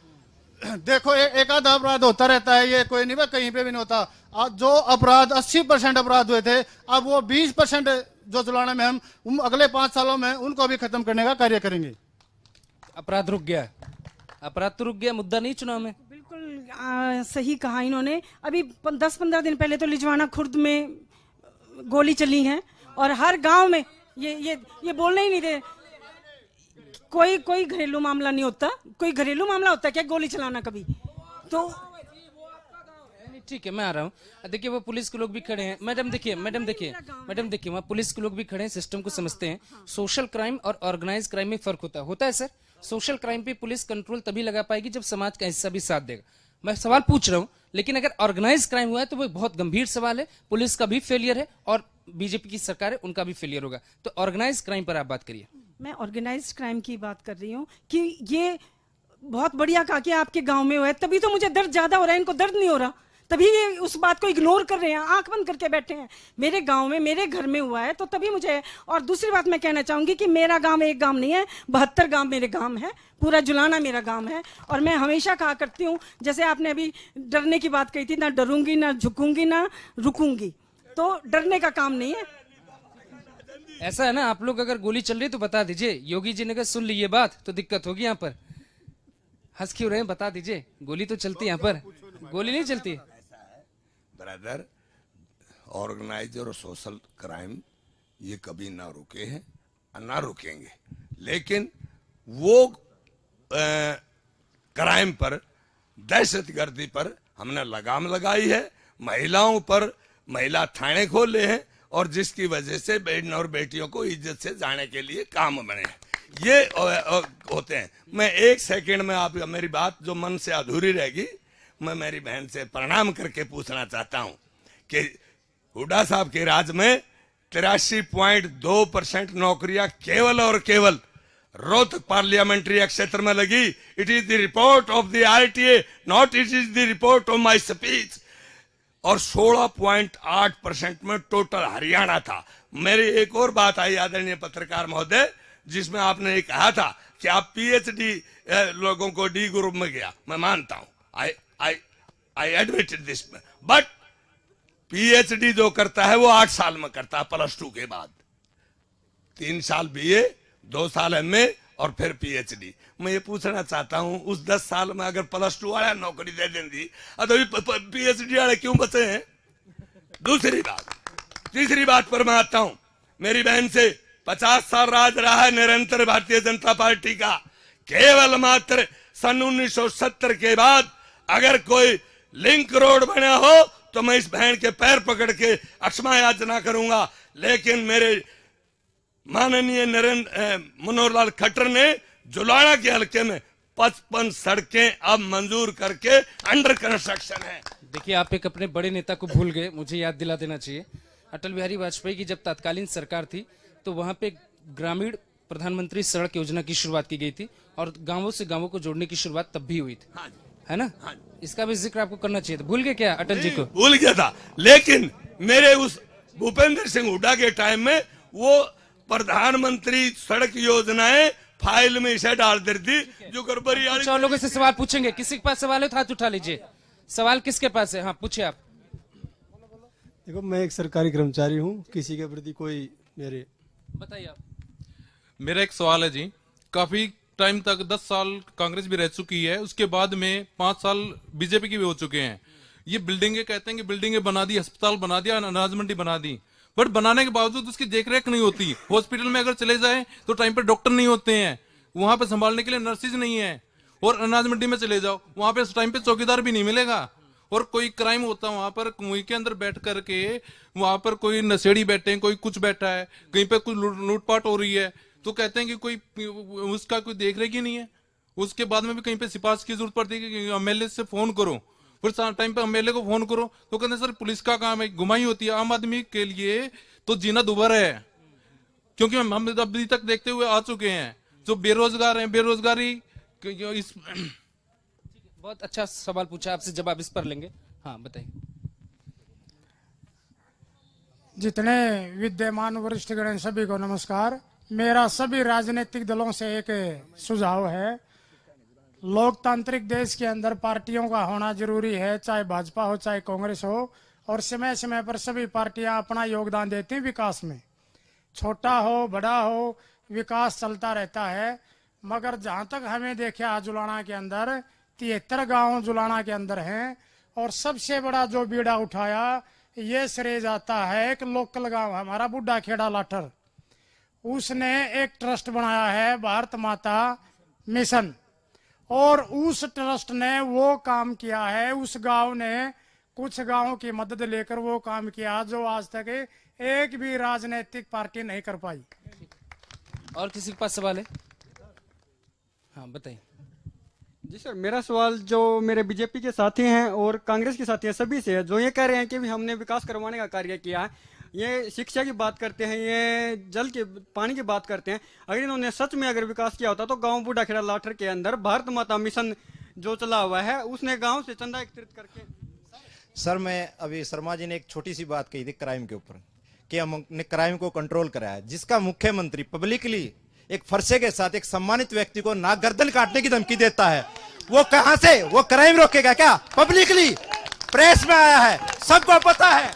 *clears throat* देखो ए, एक आधा अपराध होता रहता है ये कोई नहीं कहीं पे भी नहीं होता। जो अपराध 80 परसेंट अपराध हुए थे अब वो 20 परसेंट जो जुलाना में हम अगले पाँच सालों में उनको भी खत्म करने का कार्य करेंगे।
अपराध रुक गया अपराध तो रुक गया मुद्दा नहीं चुनाव में
सही कहा इन्होंने। अभी दस पंद्रह दिन पहले तो लिजवाना खुर्द में गोली चली है और हर गाँव में ये ये ये बोलने ही नहीं दे। कोई कोई घरेलू मामला नहीं होता। कोई घरेलू मामला होता क्या गोली चलाना कभी? तो
ठीक है, मैं आ रहा हूँ। देखिए, वो पुलिस के लोग भी खड़े हैं। मैडम, देखिए मैडम देखिए मैडम, देखिए, वहाँ पुलिस के लोग भी खड़े हैं, सिस्टम को समझते हैं। सोशल क्राइम और ऑर्गेनाइज क्राइम में फ़र्क होता है। होता है, सर? सोशल क्राइम पे पुलिस कंट्रोल तभी लगा पाएगी जब समाज का हिस्सा भी साथ देगा। मैं सवाल पूछ रहा हूँ, लेकिन अगर ऑर्गेनाइज क्राइम हुआ है तो वो बहुत गंभीर सवाल है। पुलिस का भी फेलियर है और बीजेपी की सरकार है, उनका भी फेलियर होगा। तो ऑर्गेनाइज क्राइम पर आप बात करिए।
मैं ऑर्गेनाइज क्राइम की बात कर रही हूँ कि ये बहुत बढ़िया काके आपके गाँव में हुआ है, तभी तो मुझे दर्द ज़्यादा हो रहा है, इनको दर्द नहीं हो रहा। तभी ये उस बात को इग्नोर कर रहे हैं, आँख बंद करके बैठे हैं। मेरे गाँव में, मेरे घर में हुआ है तो तभी मुझे, और दूसरी बात मैं कहना चाहूँगी कि मेरा गाँव एक गाँव नहीं है, बहत्तर गाँव मेरे गाँव है, पूरा जुलाना मेरा गाँव है, और मैं हमेशा कहा करती हूँ, जैसे आपने अभी डरने की बात कही थी, ना डरूँगी, ना झुकूँगी, ना रुकूँगी तो डरने का काम नहीं है।
ऐसा है ना, आप लोग अगर गोली चल रही है तो बता दीजिए, योगी जी ने अगर सुन ली ये बात तो दिक्कत होगी यहाँ पर। हंस क्यों रहे बता दीजिए, गोली तो चलती यहाँ पर। गोली नहीं चलती?
ब्रदर ऑर्गेनाइज और सोशल क्राइम ये कभी ना रुके हैं ना रुकेंगे। लेकिन वो क्राइम पर, दहशतगर्दी पर हमने लगाम लगाई है, महिलाओं पर, महिला थाने खोले हैं, और जिसकी वजह से बहन और बेटियों को इज़्ज़त से जाने के लिए काम बने ये होते हैं। मैं एक सेकंड में आप, मेरी बात जो मन से अधूरी रहेगी मैं मेरी बहन से प्रणाम करके पूछना चाहता हूँ कि हुडा साहब के राज में तिरासी पॉइंट दो परसेंट नौकरियाँ केवल और केवल रोहतक पार्लियामेंट्री क्षेत्र में लगी। It is the report of the RTA not it is the report of my speech और 16.8 परसेंट में टोटल हरियाणा था। मेरी एक और बात आई आदरणीय पत्रकार महोदय, जिसमें आपने ये कहा था कि आप पीएचडी लोगों को डी ग्रुप में गया। मैं मानता हूँ। I I admit this but PhD जो करता है वो आठ साल में करता है प्लस टू के बाद। तीन साल बीए दो साल एमए और फिर पीएचडी मैं ये पूछना चाहता हूँ, उस दस साल में अगर प्लस टू वाला नौकरी दे देंगी तो पीएचडी वाले क्यों बचे हैं? दूसरी बात, तीसरी बात पर मैं आता हूँ। मेरी बहन से पचास साल राज रहा है निरंतर भारतीय जनता पार्टी का। केवल मात्र सन 1970 के बाद अगर कोई लिंक रोड बना हो तो मैं इस बहन के पैर पकड़ के अक्षमा याचना करूँगा। लेकिन मेरे माननीय नरेंद्र मनोहर लाल खट्टर ने जुलाड़ा के हल्के में पचपन सड़कें अब मंजूर करके अंडर कंस्ट्रक्शन है।
देखिए आप एक अपने बड़े नेता को भूल गए मुझे याद दिला देना चाहिए। अटल बिहारी वाजपेयी की जब तत्कालीन सरकार थी तो वहाँ पे ग्रामीण प्रधानमंत्री सड़क योजना की शुरुआत की गई थी और गाँवों से गाँवों को जोड़ने की शुरुआत तब भी हुई थी। है ना? इसका भी ज़िक्र आपको करना चाहिए था। भूल गए क्या अटल जी को?
भूल गया था। लेकिन मेरे उस भूपेंद्र सिंह हुड्डा के टाइम में वो प्रधानमंत्री सड़क योजनाएँ फ़ाइल में इसे डाल देती जो गड़बड़ी
कुछ और लोगों से सवाल पूछेंगे। किसी के पास सवाल है तो हाथ उठा लीजिए। सवाल किसके पास है? हाँ पूछे आप।
देखो मैं एक सरकारी कर्मचारी हूँ किसी के प्रति कोई मेरे
बताइए आप।
मेरा एक सवाल है जी। काफ़ी टाइम तक दस साल कांग्रेस भी रह चुकी है, उसके बाद में पाँच साल बीजेपी की भी हो चुके हैं। ये बिल्डिंगें कहते हैं कि बिल्डिंगें बना दी, अस्पताल बना दिया, अनाज मंडी बना दी। बट बनाने के बावजूद उसकी देखरेख नहीं होती। हॉस्पिटल में अगर चले जाए तो टाइम पर डॉक्टर नहीं होते हैं। वहाँ पर संभालने के लिए नर्सिस नहीं है। और अनाज मंडी में चले जाओ, वहाँ पे टाइम पे चौकीदार भी नहीं मिलेगा। और कोई क्राइम होता वहाँ पर, कुएँ के अंदर बैठ करके, वहाँ पर कोई नशेड़ी बैठे हैं, कोई कुछ बैठा है, कहीं पे कुछ लूटपाट हो रही है तो कहते हैं कि कोई उसका कोई देख रेख ही नहीं है। उसके बाद में भी कहीं पे सिफारिश की ज़रूरत पड़ती है कि एमएलए से फ़ोन करो। फिर टाइम पे एमएलए को फ़ोन करो। तो कहते हैं सर पुलिस का काम है घुमाई होती है आम आदमी के लिए तो जीना दुबर है। क्योंकि हम अभी तक देखते हुए आ चुके हैं। जो बेरोजगार हैं बेरोजगारी इस
बहुत अच्छा सवाल पूछा आपसे जवाब इस पर लेंगे। हाँ बताइए।
जितने विद्यमान वरिष्ठ गण सभी को नमस्कार। मेरा सभी राजनीतिक दलों से एक सुझाव है। लोकतांत्रिक देश के अंदर पार्टियों का होना ज़रूरी है, चाहे भाजपा हो, चाहे कांग्रेस हो, और समय समय पर सभी पार्टियाँ अपना योगदान देती हैं विकास में। छोटा हो, बड़ा हो, विकास चलता रहता है, मगर जहाँ तक हमें देखा जुलाना के अंदर, तिहत्तर गाँव जुलाना के अंदर हैं, और सबसे बड़ा जो बीड़ा उठाया, ये श्रेय जाता है एक लोकल गाँव, हमारा बुढ़ा खेड़ा लाठर। उसने एक ट्रस्ट बनाया है भारत माता मिशन। और उस ट्रस्ट ने वो काम किया है उस गाँव ने कुछ गाँवों की मदद लेकर वो काम किया जो आज तक एक भी राजनीतिक पार्टी नहीं कर पाई।
और किसी के पास सवाल है? हाँ बताइए।
जी सर मेरा सवाल जो मेरे बीजेपी के साथी हैं और कांग्रेस के साथी हैं सभी से है जो ये कह रहे हैं कि भी हमने विकास करवाने का कार्य किया है ये शिक्षा की बात करते हैं ये जल की पानी की बात करते हैं। अगर इन्होंने सच में अगर विकास किया होता तो गाँव बूढ़ा खेड़ा लाठर के अंदर भारत माता मिशन जो चला हुआ है उसने गाँव से चंदा एकत्रित करके
सर मैं अभी शर्मा जी ने एक छोटी सी बात कही थी क्राइम के ऊपर कि हमने क्राइम को कंट्रोल कराया है जिसका मुख्यमंत्री पब्लिकली एक फरसे के साथ एक सम्मानित व्यक्ति को नाक गर्दन काटने की धमकी देता है। वो कहाँ से? वो क्राइम रोकेगा क्या? पब्लिकली प्रेस में आया है सबको पता है।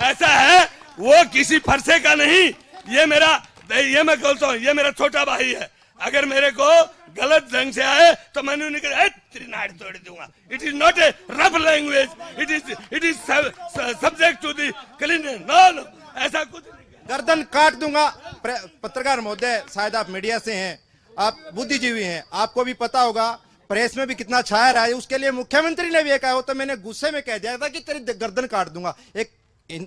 ऐसा है? वो किसी फरसे का नहीं। ये मेरा ये मैं बोलता हूँ, ये मेरा छोटा भाई है। अगर मेरे को गलत ढंग से आए तो मैंने उन्हें कहा तेरी नाड़ तोड़ दूँगा। It is not a rough language it is it is subject to the clean no no ऐसा कुछ
गर्दन काट दूँगा। पत्रकार महोदय, शायद आप मीडिया से हैं। आप बुद्धिजीवी हैं। आपको भी पता होगा, प्रेस में भी कितना छाया रहा है। उसके लिए मुख्यमंत्री ने भी कहा हो तो मैंने गुस्से में कह दिया था कि तेरी गर्दन काट दूँगा। एक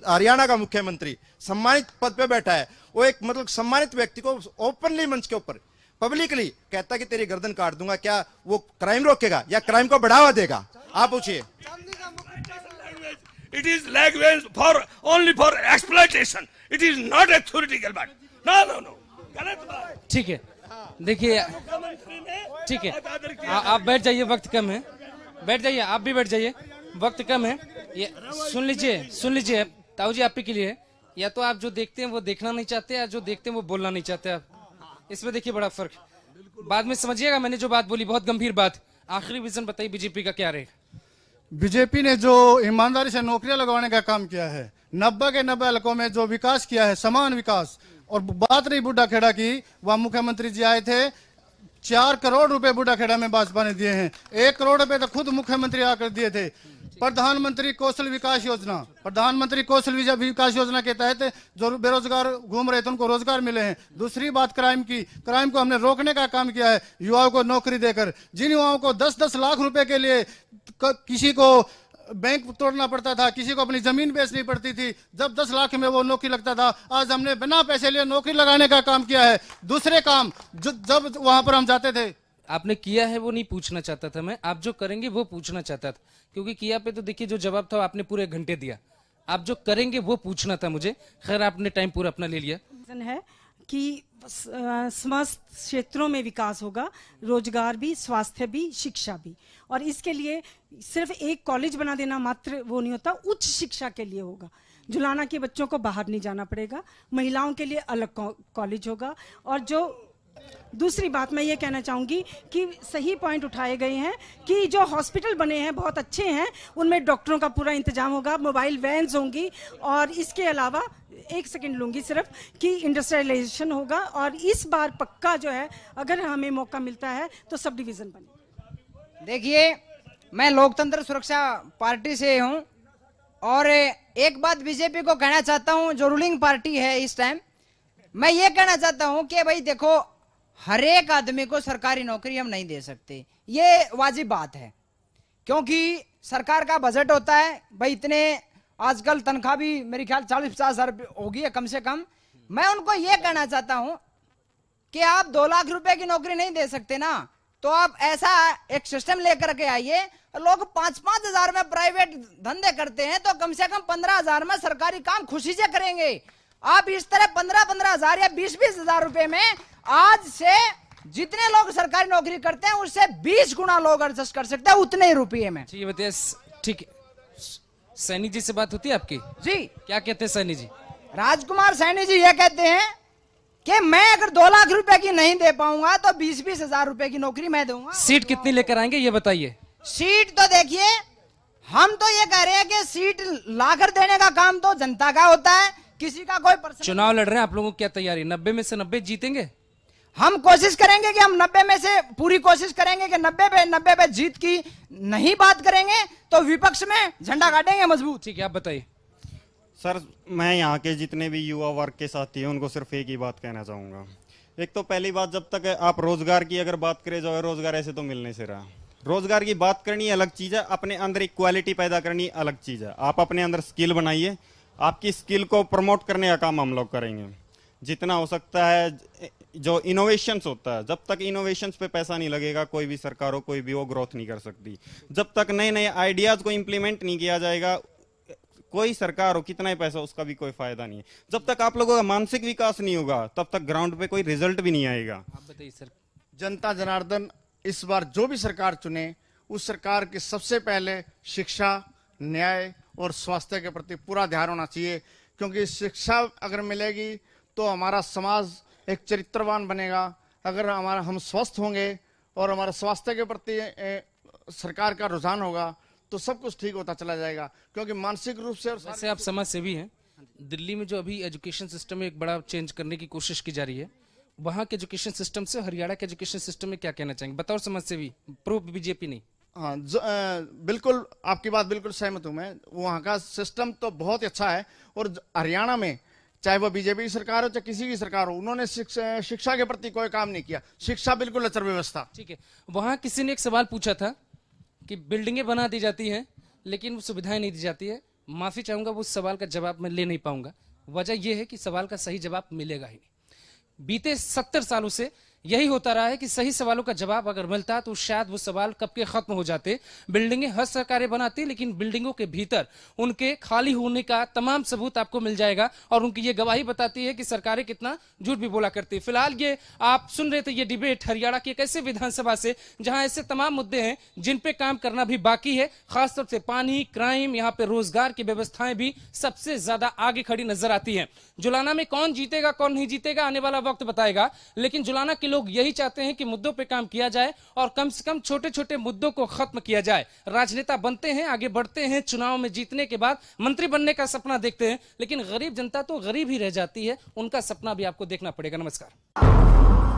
हरियाणा का मुख्यमंत्री सम्मानित पद पे बैठा है। वो एक मतलब सम्मानित व्यक्ति को ओपनली मंच के ऊपर पब्लिकली कहता कि तेरी गर्दन काट दूँगा क्या वो क्राइम रोकेगा या क्राइम को बढ़ावा देगा? आप पूछिए।
It is language for only for exploitation. It is not a theoretical but no no no. गलत बात.
ठीक है। देखिए ठीक है। आप बैठ जाइए वक्त कम है। बैठ जाइए आप भी बैठ जाइए। वक्त कम है। ये सुन लीजिए सुन लीजिए, ताऊ जी आप के लिए। या तो आप जो देखते हैं वो देखना नहीं चाहते, या जो देखते हैं वो बोलना नहीं चाहते आप। इसमें देखिए बड़ा फ़र्क। बाद में समझिएगा, मैंने जो बात बोली, बहुत गंभीर बात। आखिरी विजन बताइए, बीजेपी का क्या रहेगा
बीजेपी ने जो ईमानदारी से नौकरियाँ लगवाने का काम किया है, नब्बे के नब्बे हलकों में जो विकास किया है, समान विकास, और बात रही बुढ़ा खेड़ा की, वह मुख्यमंत्री जी आए थे, चार करोड़ रुपए बुढ़ा खेड़ा में भाजपा ने दिए हैं। एक करोड़ रुपए तो खुद मुख्यमंत्री आकर दिए थे। प्रधानमंत्री कौशल विकास योजना। प्रधानमंत्री कौशल विकास योजना के तहत जो बेरोजगार घूम रहे थे, उनको रोज़गार मिले हैं। दूसरी बात, क्राइम की। क्राइम को हमने रोकने का काम किया है, युवाओं को नौकरी देकर। जिन युवाओं को दस दस लाख रुपए के लिए किसी को बैंक तोड़ना पड़ता था, किसी को अपनी ज़मीन बेचनी पड़ती थी, जब दस लाख में वो नौकरी लगता था, आज हमने बिना पैसे लिए नौकरी लगाने का काम किया है। दूसरे काम, जो जब वहाँ पर हम जाते थे
आपने किया है वो नहीं पूछना चाहता था मैं। आप जो करेंगे वो पूछना चाहता था। क्योंकि किया पे तो देखिए, जो जवाब था आपने पूरे घंटे दिया। आप जो करेंगे वो पूछना था मुझे। खैर, आपने टाइम पूरा अपना ले लिया।
है कि समस्त क्षेत्रों में विकास होगा। रोज़गार भी, स्वास्थ्य भी, शिक्षा भी। और इसके लिए सिर्फ़ एक कॉलेज बना देना मात्र वो नहीं होता, उच्च शिक्षा के लिए होगा। जुलाना के बच्चों को बाहर नहीं जाना पड़ेगा। महिलाओं के लिए अलग कॉलेज होगा। और जो दूसरी बात मैं ये कहना चाहूँगी कि सही पॉइंट उठाए गए हैं कि जो हॉस्पिटल बने हैं, बहुत अच्छे हैं, उनमें डॉक्टरों का पूरा इंतज़ाम होगा मोबाइल वैन्स होंगी और इसके अलावा एक सेकंड लूँगी सिर्फ़ कि इंडस्ट्रियलाइजेशन होगा और इस बार पक्का जो है, अगर हमें मौका मिलता है तो सब डिवीज़न बने।
देखिए, मैं लोकतंत्र सुरक्षा पार्टी से हूँ और एक बात बीजेपी को कहना चाहता हूँ, जो रूलिंग पार्टी है इस टाइम मैं ये कहना चाहता हूँ कि भाई देखो हर एक आदमी को सरकारी नौकरी हम नहीं दे सकते। ये वाजिब बात है। क्योंकि सरकार का बजट होता है, भाई इतने आजकल तनख्वाह भी मेरे ख्याल चालीस पचास हज़ार होगी कम से कम। मैं उनको ये कहना चाहता हूँ कि आप दो लाख रुपए की नौकरी नहीं दे सकते ना तो आप ऐसा एक सिस्टम लेकर के आइए। लोग पाँच पाँच हज़ार में प्राइवेट धंधे करते हैं तो कम से कम पंद्रह हज़ार में सरकारी काम खुशी से करेंगे। आप इस तरह पंद्रह पंद्रह हज़ार या बीस बीस हज़ार रुपए में आज से जितने लोग सरकारी नौकरी करते हैं उससे बीस गुना लोग एडजस्ट कर सकते हैं उतने ही रुपये में।
ठीक है बताइए ठीक है। सैनी जी से बात होती है आपकी?
जी।
क्या कहते हैं सैनी जी?
राजकुमार सैनी जी ये कहते हैं कि मैं अगर दो लाख रुपए की नहीं दे पाऊँगा तो बीस बीस हज़ार रुपए की नौकरी मैं दूँगा।
सीट कितनी लेकर आएँगे ये बताइए।
सीट तो देखिए हम तो ये कह रहे हैं कि सीट लाकर देने का काम तो जनता का होता है किसी का कोई पर्सन
चुनाव लड़ रहे हैं आप लोगों की क्या तैयारी नब्बे में से नब्बे जीतेंगे?
हम कोशिश करेंगे कि हम नब्बे में से पूरी कोशिश करेंगे कि नब्बे पे नब्बे पे जीत की नहीं बात करेंगे तो विपक्ष में झंडा काटेंगे मज़बूत।
ठीक है आप बताइए।
सर मैं यहाँ के जितने भी युवा वर्ग के साथी हैं उनको सिर्फ़ एक ही बात कहना चाहूँगा। एक तो पहली बात जब तक आप रोज़गार की अगर बात करें जो रोज़गार ऐसे तो मिलने से रहा। रोज़गार की बात करनी अलग चीज़ है अपने अंदर एक क्वालिटी पैदा करनी अलग चीज़ है। आप अपने अंदर स्किल बनाइए आपकी स्किल को प्रमोट करने का काम हम लोग करेंगे। जितना हो सकता है जो इनोवेशंस होता है जब तक इनोवेशंस पे पैसा नहीं लगेगा कोई भी सरकार हो कोई भी वो ग्रोथ नहीं कर सकती। जब तक नए नए आइडियाज़ को इम्प्लीमेंट नहीं किया जाएगा कोई सरकार हो कितना ही पैसा उसका भी कोई फ़ायदा नहीं है। जब तक आप लोगों का मानसिक विकास नहीं होगा तब तक ग्राउंड पे कोई रिज़ल्ट भी नहीं आएगा।
आप बताइए सर।
जनता जनार्दन इस बार जो भी सरकार चुने उस सरकार के सबसे पहले शिक्षा न्याय और स्वास्थ्य के प्रति पूरा ध्यान होना चाहिए क्योंकि शिक्षा अगर मिलेगी तो हमारा समाज एक चरित्रवान बनेगा। अगर हमारा हम स्वस्थ होंगे और हमारा स्वास्थ्य के प्रति ए, सरकार का रुझान होगा तो सब कुछ ठीक होता चला जाएगा क्योंकि मानसिक रूप से और
वैसे आप समाज सेवी हैं। दिल्ली में जो अभी एजुकेशन सिस्टम में एक बड़ा चेंज करने की कोशिश की जा रही है वहाँ के एजुकेशन सिस्टम से हरियाणा के एजुकेशन सिस्टम में क्या कहना चाहेंगे? बताओ समाज सेवी प्रो बीजेपी नहीं।
हाँ बिल्कुल आपकी बात बिल्कुल सहमत हूँ मैं। वहाँ का सिस्टम तो बहुत अच्छा है और हरियाणा में चाहे वो बीजेपी की सरकार हो चाहे किसी की सरकार हो उन्होंने शिक्षा, के प्रति कोई काम नहीं किया। शिक्षा बिल्कुल अचर व्यवस्था।
ठीक है। वहाँ किसी ने एक सवाल पूछा था कि बिल्डिंगें बना दी जाती हैं लेकिन वो सुविधाएँ नहीं दी जाती है। माफ़ी चाहूँगा वो उस सवाल का जवाब मैं ले नहीं पाऊँगा। वजह यह है कि सवाल का सही जवाब मिलेगा ही नहीं। बीते सत्तर सालों से यही होता रहा है कि सही सवालों का जवाब अगर मिलता तो शायद वो सवाल कब के खत्म हो जाते। बिल्डिंगें हर सरकारें बनाती, लेकिन बिल्डिंगों के भीतर उनके खाली होने का तमाम सबूत आपको मिल जाएगा और उनकी ये गवाही बताती है कि सरकारें कितना झूठ भी बोला करती। फ़िलहाल ये आप सुन रहे थे ये डिबेट हरियाणा की एक ऐसे विधानसभा से, जहाँ ऐसे तमाम मुद्दे हैं जिन पे काम करना भी बाकी है, खासतौर से पानी, क्राइम, यहाँ पे रोज़गार की व्यवस्थाएँ भी सबसे ज़्यादा आगे खड़ी नज़र आती है। जुलाना में कौन जीतेगा, कौन नहीं जीतेगा, आने वाला वक्त बताएगा, लेकिन जुलाना के लोग यही चाहते हैं कि मुद्दों पे काम किया जाए और कम से कम छोटे छोटे मुद्दों को खत्म किया जाए। राजनेता बनते हैं, आगे बढ़ते हैं, चुनाव में जीतने के बाद मंत्री बनने का सपना देखते हैं, लेकिन गरीब जनता तो गरीब ही रह जाती है, उनका सपना भी आपको देखना पड़ेगा। नमस्कार।